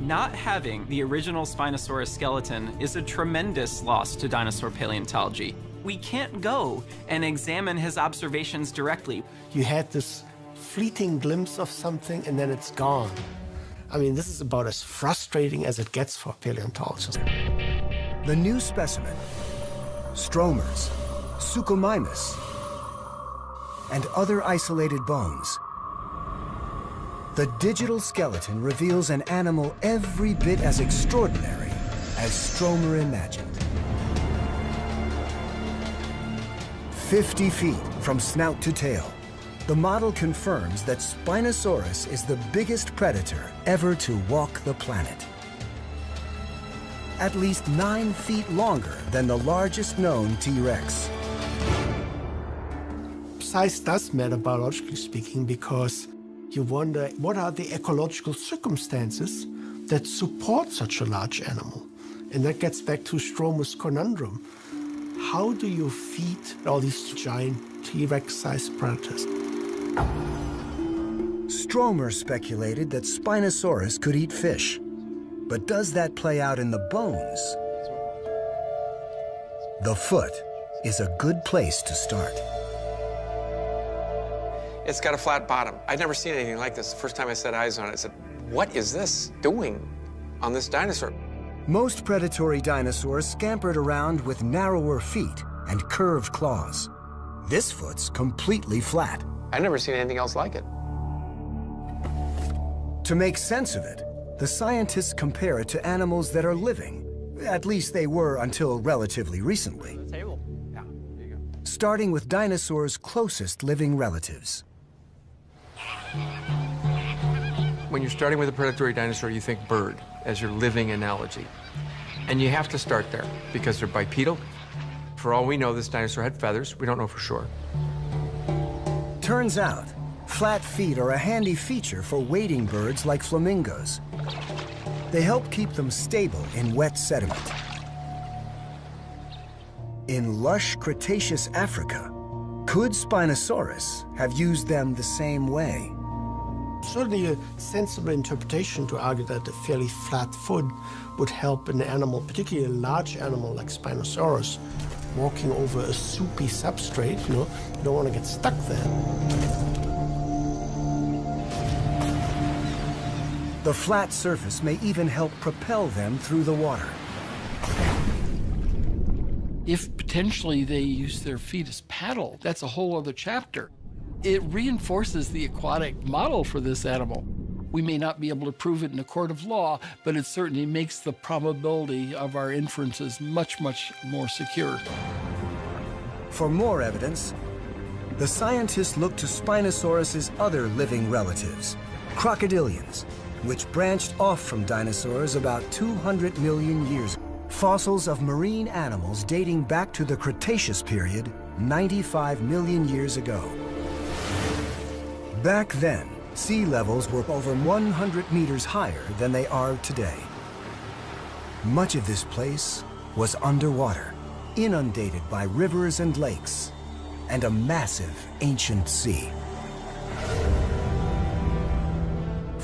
Not having the original Spinosaurus skeleton is a tremendous loss to dinosaur paleontology. We can't go and examine his observations directly. You had this fleeting glimpse of something and then it's gone. I mean, this is about as frustrating as it gets for paleontologists. The new specimen, stromers, suchomimus, and other isolated bones. The digital skeleton reveals an animal every bit as extraordinary as Stromer imagined. 50 feet from snout to tail, the model confirms that Spinosaurus is the biggest predator ever to walk the planet. At least nine feet longer than the largest known T-Rex. Size does matter biologically speaking because you wonder what are the ecological circumstances that support such a large animal? And that gets back to Stromer's conundrum. How do you feed all these giant T-Rex sized predators? Stromer speculated that Spinosaurus could eat fish. But does that play out in the bones? The foot is a good place to start. It's got a flat bottom. I'd never seen anything like this. The first time I set eyes on it, I said, what is this doing on this dinosaur? Most predatory dinosaurs scampered around with narrower feet and curved claws. This foot's completely flat. I've never seen anything else like it. To make sense of it, the scientists compare it to animals that are living. At least they were until relatively recently. Starting with dinosaurs' closest living relatives. When you're starting with a predatory dinosaur, you think bird as your living analogy. And you have to start there because they're bipedal. For all we know, this dinosaur had feathers. We don't know for sure. Turns out, flat feet are a handy feature for wading birds like flamingos. They help keep them stable in wet sediment. In lush Cretaceous Africa, could Spinosaurus have used them the same way? Certainly a sensible interpretation to argue that a fairly flat foot would help an animal, particularly a large animal like Spinosaurus, walking over a soupy substrate, you know, you don't want to get stuck there. The flat surface may even help propel them through the water. If potentially they use their feet as paddle, that's a whole other chapter. It reinforces the aquatic model for this animal. We may not be able to prove it in a court of law, but it certainly makes the probability of our inferences much, much more secure. For more evidence, the scientists looked to Spinosaurus's other living relatives, crocodilians, which branched off from dinosaurs about 200 million years. Ago. Fossils of marine animals dating back to the Cretaceous period 95 million years ago. Back then, sea levels were over 100 meters higher than they are today. Much of this place was underwater, inundated by rivers and lakes, and a massive ancient sea.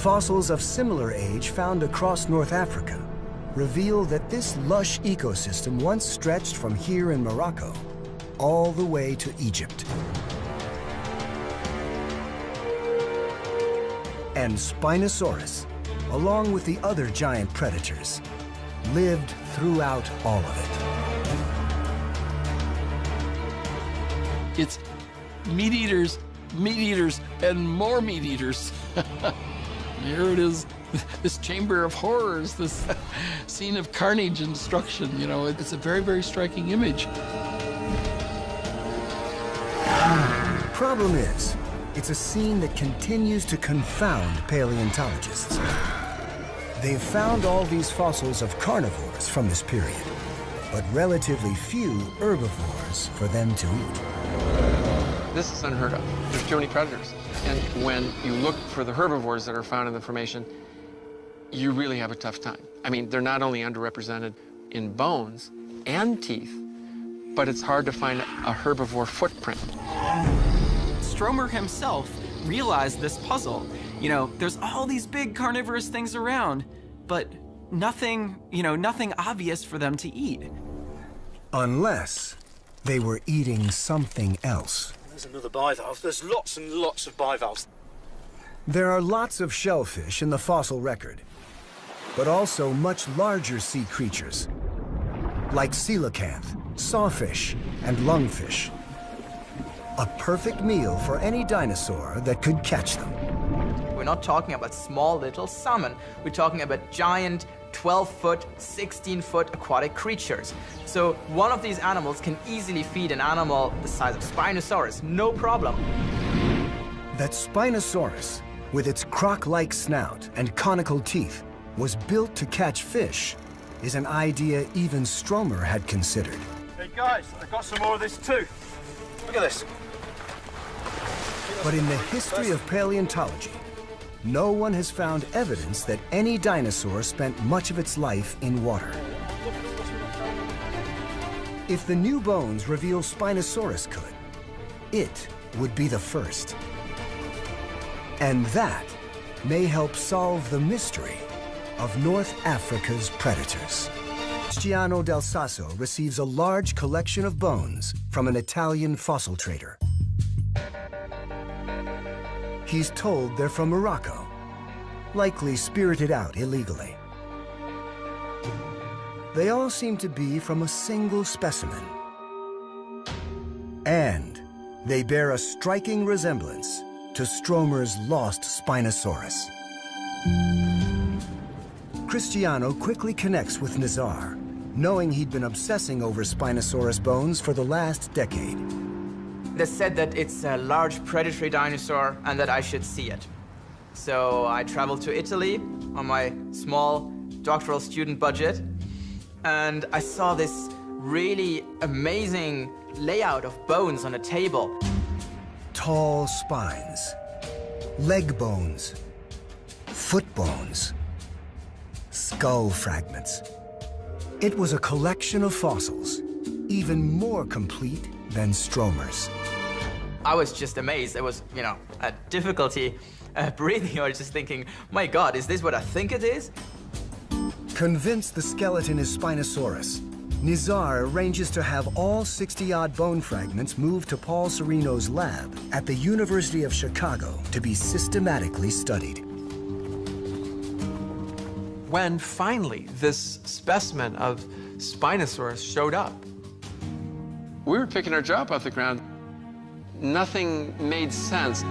Fossils of similar age found across North Africa reveal that this lush ecosystem once stretched from here in Morocco all the way to Egypt. And Spinosaurus, along with the other giant predators, lived throughout all of it. It's meat eaters, meat eaters, and more meat eaters. Here it is, this chamber of horrors, this scene of carnage and destruction. You know, it's a very, very striking image. Problem is, it's a scene that continues to confound paleontologists. They've found all these fossils of carnivores from this period, but relatively few herbivores for them to eat. This is unheard of. There's too many predators. And when you look for the herbivores that are found in the formation, you really have a tough time. I mean, they're not only underrepresented in bones and teeth, but it's hard to find a herbivore footprint. Stromer himself realized this puzzle. You know, there's all these big carnivorous things around, but nothing, you know, nothing obvious for them to eat. Unless they were eating something else. There's another bivalve. There's lots and lots of bivalves. There are lots of shellfish in the fossil record, but also much larger sea creatures, like coelacanth, sawfish, and lungfish. A perfect meal for any dinosaur that could catch them. We're not talking about small little salmon. We're talking about giant 12 foot, 16 foot aquatic creatures. So one of these animals can easily feed an animal the size of Spinosaurus, no problem. That Spinosaurus, with its croc-like snout and conical teeth, was built to catch fish is an idea even Stromer had considered. Hey guys, I got some more of this too. Look at this. But in the history of paleontology, no one has found evidence that any dinosaur spent much of its life in water. If the new bones reveal Spinosaurus could, it would be the first. And that may help solve the mystery of North Africa's predators. Cristiano Dal Sasso receives a large collection of bones from an Italian fossil trader. He's told they're from Morocco, likely spirited out illegally. They all seem to be from a single specimen. And they bear a striking resemblance to Stromer's lost Spinosaurus. Cristiano quickly connects with Nizar, knowing he'd been obsessing over Spinosaurus bones for the last decade. They said that it's a large predatory dinosaur and that I should see it. So I traveled to Italy on my small doctoral student budget, and I saw this really amazing layout of bones on a table. Tall spines, leg bones, foot bones, skull fragments. It was a collection of fossils, even more complete than Stromer's. I was just amazed. There was, you know, a difficulty uh, breathing. I was just thinking, my God, is this what I think it is? Convinced the skeleton is Spinosaurus, Nizar arranges to have all 60-odd bone fragments moved to Paul Sereno's lab at the University of Chicago to be systematically studied. When finally this specimen of Spinosaurus showed up, we were picking our job off the ground. Nothing made sense.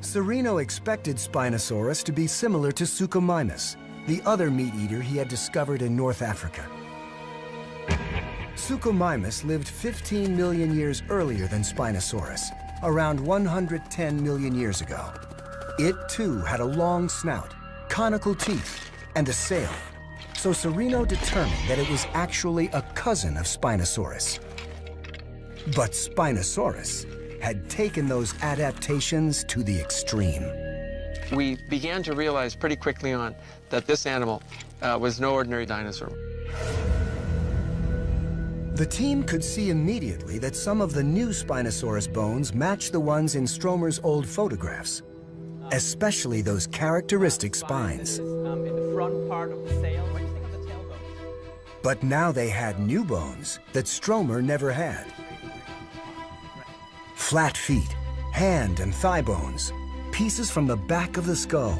Sereno expected Spinosaurus to be similar to Suchomimus, the other meat eater he had discovered in North Africa. Suchomimus lived 15 million years earlier than Spinosaurus, around 110 million years ago. It too had a long snout, conical teeth, and a sail. So Sereno determined that it was actually a cousin of Spinosaurus. But Spinosaurus had taken those adaptations to the extreme. We began to realize pretty quickly on that this animal uh, was no ordinary dinosaur. The team could see immediately that some of the new Spinosaurus bones matched the ones in Stromer's old photographs, especially those characteristic spines. But now they had new bones that Stromer never had. Flat feet, hand and thigh bones, pieces from the back of the skull.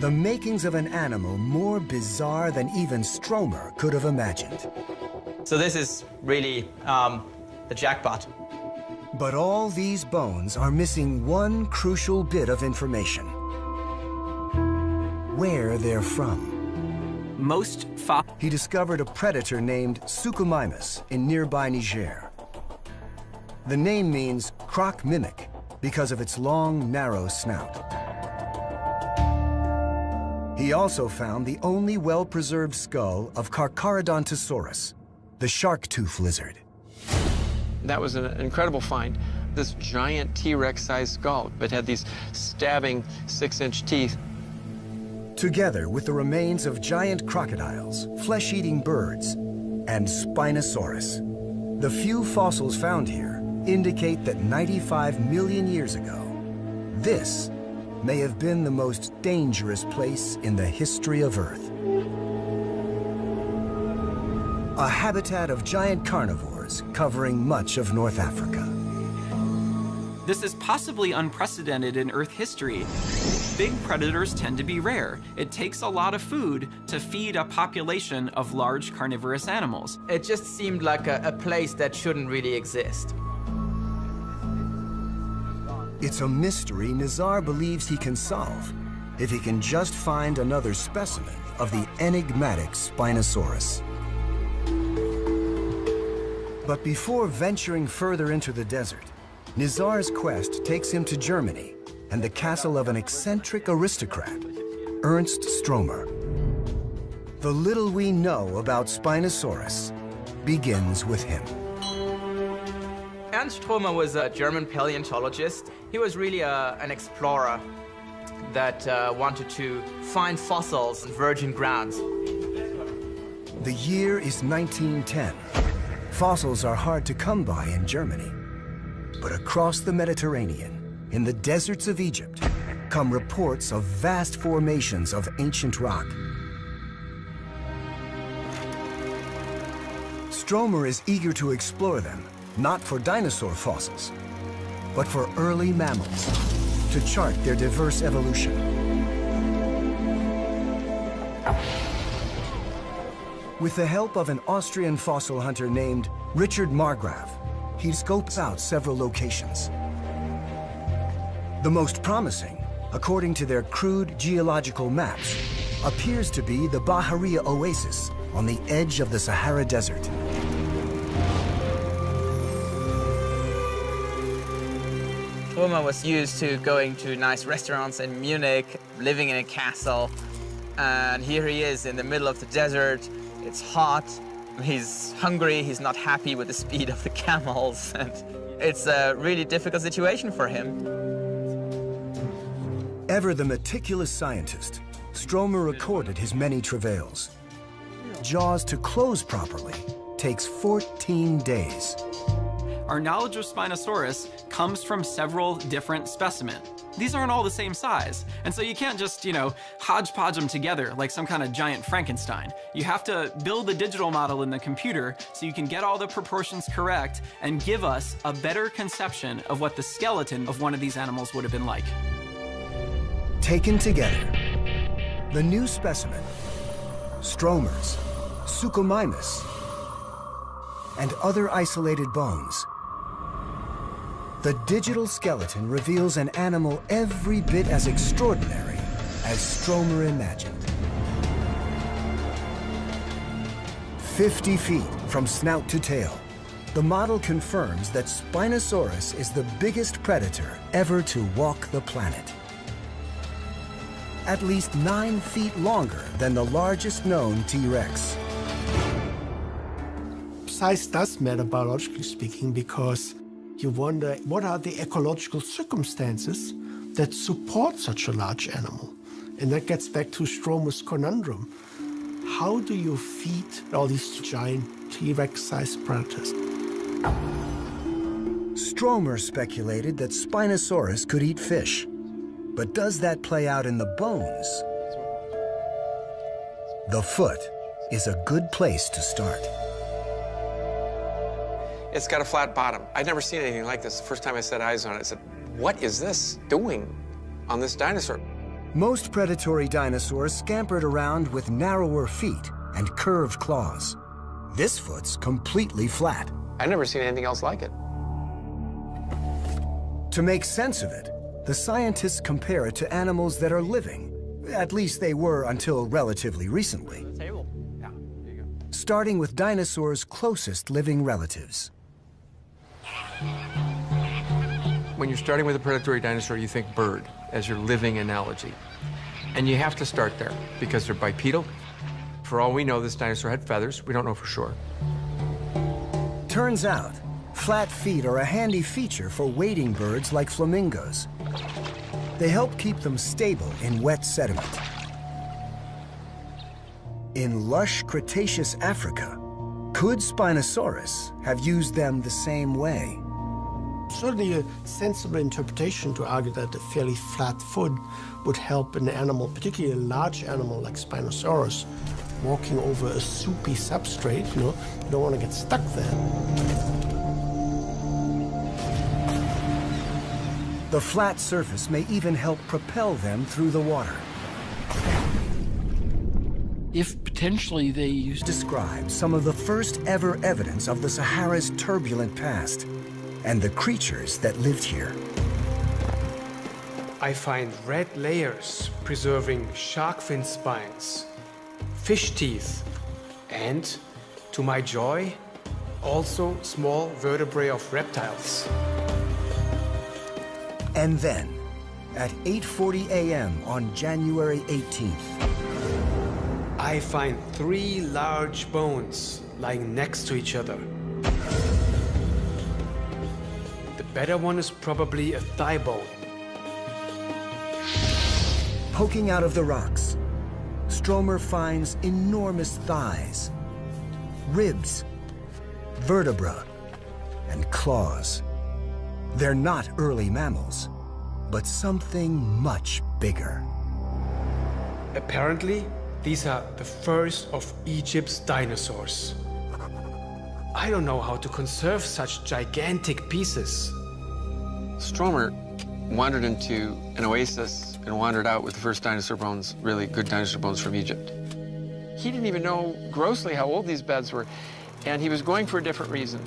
The makings of an animal more bizarre than even Stromer could have imagined. So this is really um, the jackpot. But all these bones are missing one crucial bit of information. Where they're from. Most He discovered a predator named Suchomimus in nearby Niger. The name means croc mimic because of its long, narrow snout. He also found the only well-preserved skull of Carcharodontosaurus, the shark-tooth lizard. That was an incredible find. This giant T-Rex sized skull, but had these stabbing six-inch teeth. Together with the remains of giant crocodiles, flesh-eating birds, and Spinosaurus. The few fossils found here indicate that 95 million years ago, this may have been the most dangerous place in the history of Earth. A habitat of giant carnivores covering much of North Africa. This is possibly unprecedented in Earth history. Big predators tend to be rare. It takes a lot of food to feed a population of large carnivorous animals. It just seemed like a, a place that shouldn't really exist. It's a mystery Nizar believes he can solve if he can just find another specimen of the enigmatic Spinosaurus. But before venturing further into the desert, Nizar's quest takes him to Germany and the castle of an eccentric aristocrat, Ernst Stromer. The little we know about Spinosaurus begins with him. Ernst Stromer was a German paleontologist. He was really a, an explorer that uh, wanted to find fossils in virgin grounds. The year is 1910. Fossils are hard to come by in Germany. But across the Mediterranean, in the deserts of Egypt, come reports of vast formations of ancient rock. Stromer is eager to explore them, not for dinosaur fossils, but for early mammals, to chart their diverse evolution. With the help of an Austrian fossil hunter named Richard Markgraf, he scopes out several locations. The most promising, according to their crude geological maps, appears to be the Bahariya Oasis on the edge of the Sahara Desert. Stromer was used to going to nice restaurants in Munich, living in a castle, and here he is in the middle of the desert. It's hot, he's hungry, he's not happy with the speed of the camels, and it's a really difficult situation for him. Ever the meticulous scientist, Stromer recorded his many travails. Jaws to close properly takes 14 days. Our knowledge of Spinosaurus comes from several different specimens. These aren't all the same size, and so you can't just, you know, hodgepodge them together like some kind of giant Frankenstein. You have to build the digital model in the computer so you can get all the proportions correct and give us a better conception of what the skeleton of one of these animals would have been like. Taken together, the new specimen, Stromers, Suchomimus, and other isolated bones. The digital skeleton reveals an animal every bit as extraordinary as Stromer imagined. 50 feet from snout to tail, the model confirms that Spinosaurus is the biggest predator ever to walk the planet. at least nine feet longer than the largest known T-Rex. Size does matter biologically speaking because you wonder what are the ecological circumstances that support such a large animal? And that gets back to Stromer's conundrum. How do you feed all these giant T-Rex sized predators? Stromer speculated that Spinosaurus could eat fish. But does that play out in the bones? The foot is a good place to start. It's got a flat bottom. I'd never seen anything like this. The first time I set eyes on it, I said, what is this doing on this dinosaur? Most predatory dinosaurs scampered around with narrower feet and curved claws. This foot's completely flat. I'd never seen anything else like it. To make sense of it, the scientists compare it to animals that are living. At least they were until relatively recently. Starting with dinosaurs' closest living relatives. When you're starting with a predatory dinosaur, you think bird as your living analogy. And you have to start there because they're bipedal. For all we know, this dinosaur had feathers. We don't know for sure. Turns out, flat feet are a handy feature for wading birds like flamingos. They help keep them stable in wet sediment. In lush Cretaceous Africa, could Spinosaurus have used them the same way? Certainly a sensible interpretation to argue that a fairly flat foot would help an animal, particularly a large animal like Spinosaurus, walking over a soupy substrate, you know, you don't want to get stuck there. The flat surface may even help propel them through the water. If potentially they used describe some of the first ever evidence of the Sahara's turbulent past and the creatures that lived here. I find red layers preserving shark fin spines, fish teeth, and, to my joy, also small vertebrae of reptiles. And then, at 8.40 a.m. on January 18th, I find three large bones lying next to each other. The better one is probably a thigh bone. Poking out of the rocks, Stromer finds enormous thighs, ribs, vertebra, and claws. They're not early mammals, but something much bigger. Apparently, these are the first of Egypt's dinosaurs. I don't know how to conserve such gigantic pieces. Stromer wandered into an oasis and wandered out with the first dinosaur bones, really good dinosaur bones from Egypt. He didn't even know grossly how old these beds were, and he was going for a different reason.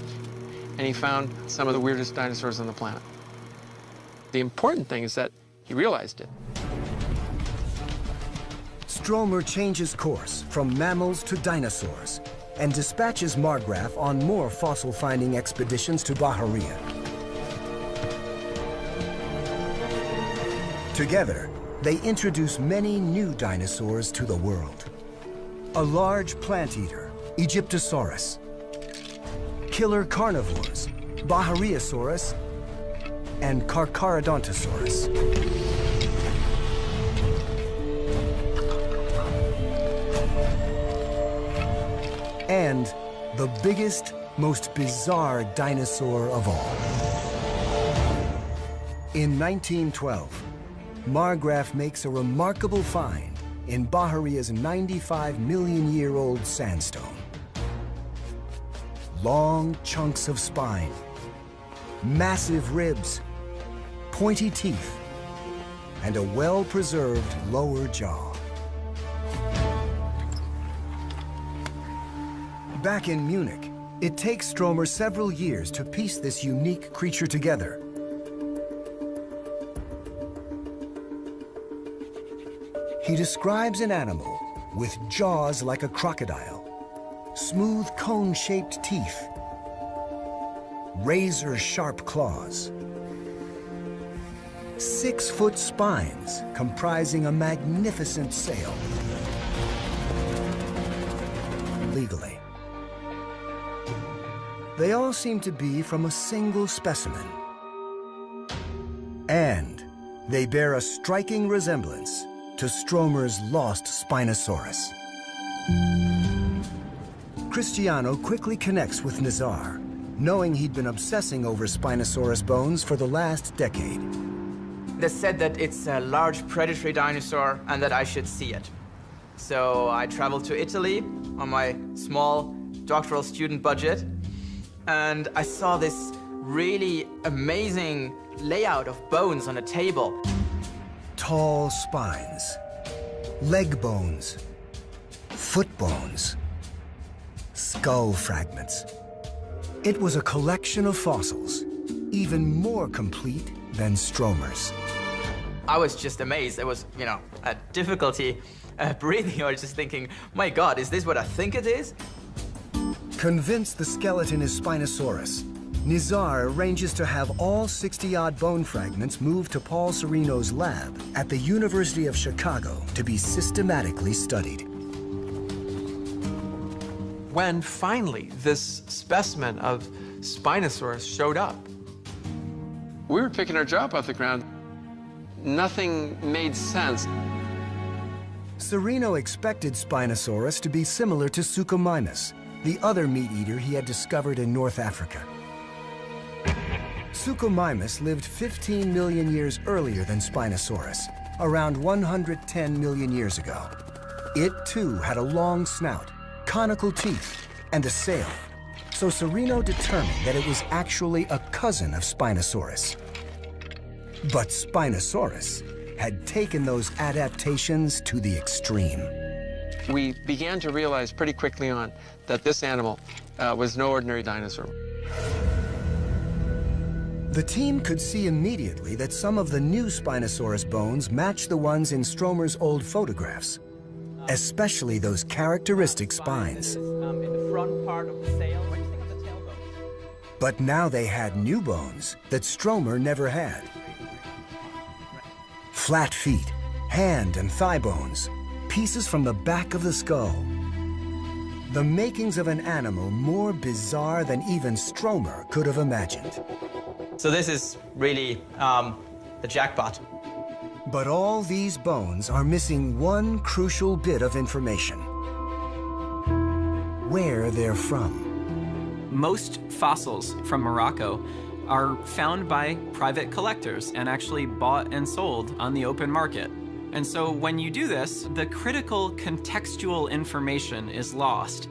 And he found some of the weirdest dinosaurs on the planet. The important thing is that he realized it. Stromer changes course from mammals to dinosaurs and dispatches Markgraf on more fossil-finding expeditions to Bahariya. Together, they introduce many new dinosaurs to the world. A large plant eater, Aegyptosaurus. Killer carnivores, Bahariasaurus and Carcharodontosaurus. And the biggest, most bizarre dinosaur of all. In 1912, Markgraf makes a remarkable find in Bahariya's 95 million year old sandstone. Long chunks of spine, massive ribs, pointy teeth, and a well-preserved lower jaw. Back in Munich, it takes Stromer several years to piece this unique creature together. He describes an animal with jaws like a crocodile, smooth cone-shaped teeth, razor-sharp claws, six-foot spines comprising a magnificent sail. They all seem to be from a single specimen. And they bear a striking resemblance to Stromer's lost Spinosaurus. Cristiano quickly connects with Nizar, knowing he'd been obsessing over Spinosaurus bones for the last decade. They said that it's a large predatory dinosaur and that I should see it. So I traveled to Italy on my small doctoral student budget, and I saw this really amazing layout of bones on a table. Tall spines, leg bones, foot bones, skull fragments. It was a collection of fossils, even more complete than Stromer's. I was just amazed. There was, you know, a difficulty uh, breathing. I was just thinking, my God, is this what I think it is? Convinced the skeleton is Spinosaurus, Nizar arranges to have all 60-odd bone fragments moved to Paul Sereno's lab at the University of Chicago to be systematically studied. When finally this specimen of Spinosaurus showed up, we were picking our job off the ground. Nothing made sense. Sereno expected Spinosaurus to be similar to Suchomimus, the other meat eater he had discovered in North Africa. Suchomimus lived 15 million years earlier than Spinosaurus, around 110 million years ago. It too had a long snout, conical teeth, and a sail, so Sereno determined that it was actually a cousin of Spinosaurus. But Spinosaurus had taken those adaptations to the extreme. We began to realize pretty quickly on that this animal uh, was no ordinary dinosaur. The team could see immediately that some of the new Spinosaurus bones matched the ones in Stromer's old photographs, especially those characteristic spines. But now they had new bones that Stromer never had. Flat feet, hand and thigh bones, pieces from the back of the skull. The makings of an animal more bizarre than even Stromer could have imagined. So this is really um, the jackpot. But all these bones are missing one crucial bit of information. Where they're from. Most fossils from Morocco are found by private collectors and actually bought and sold on the open market. And so when you do this, the critical contextual information is lost.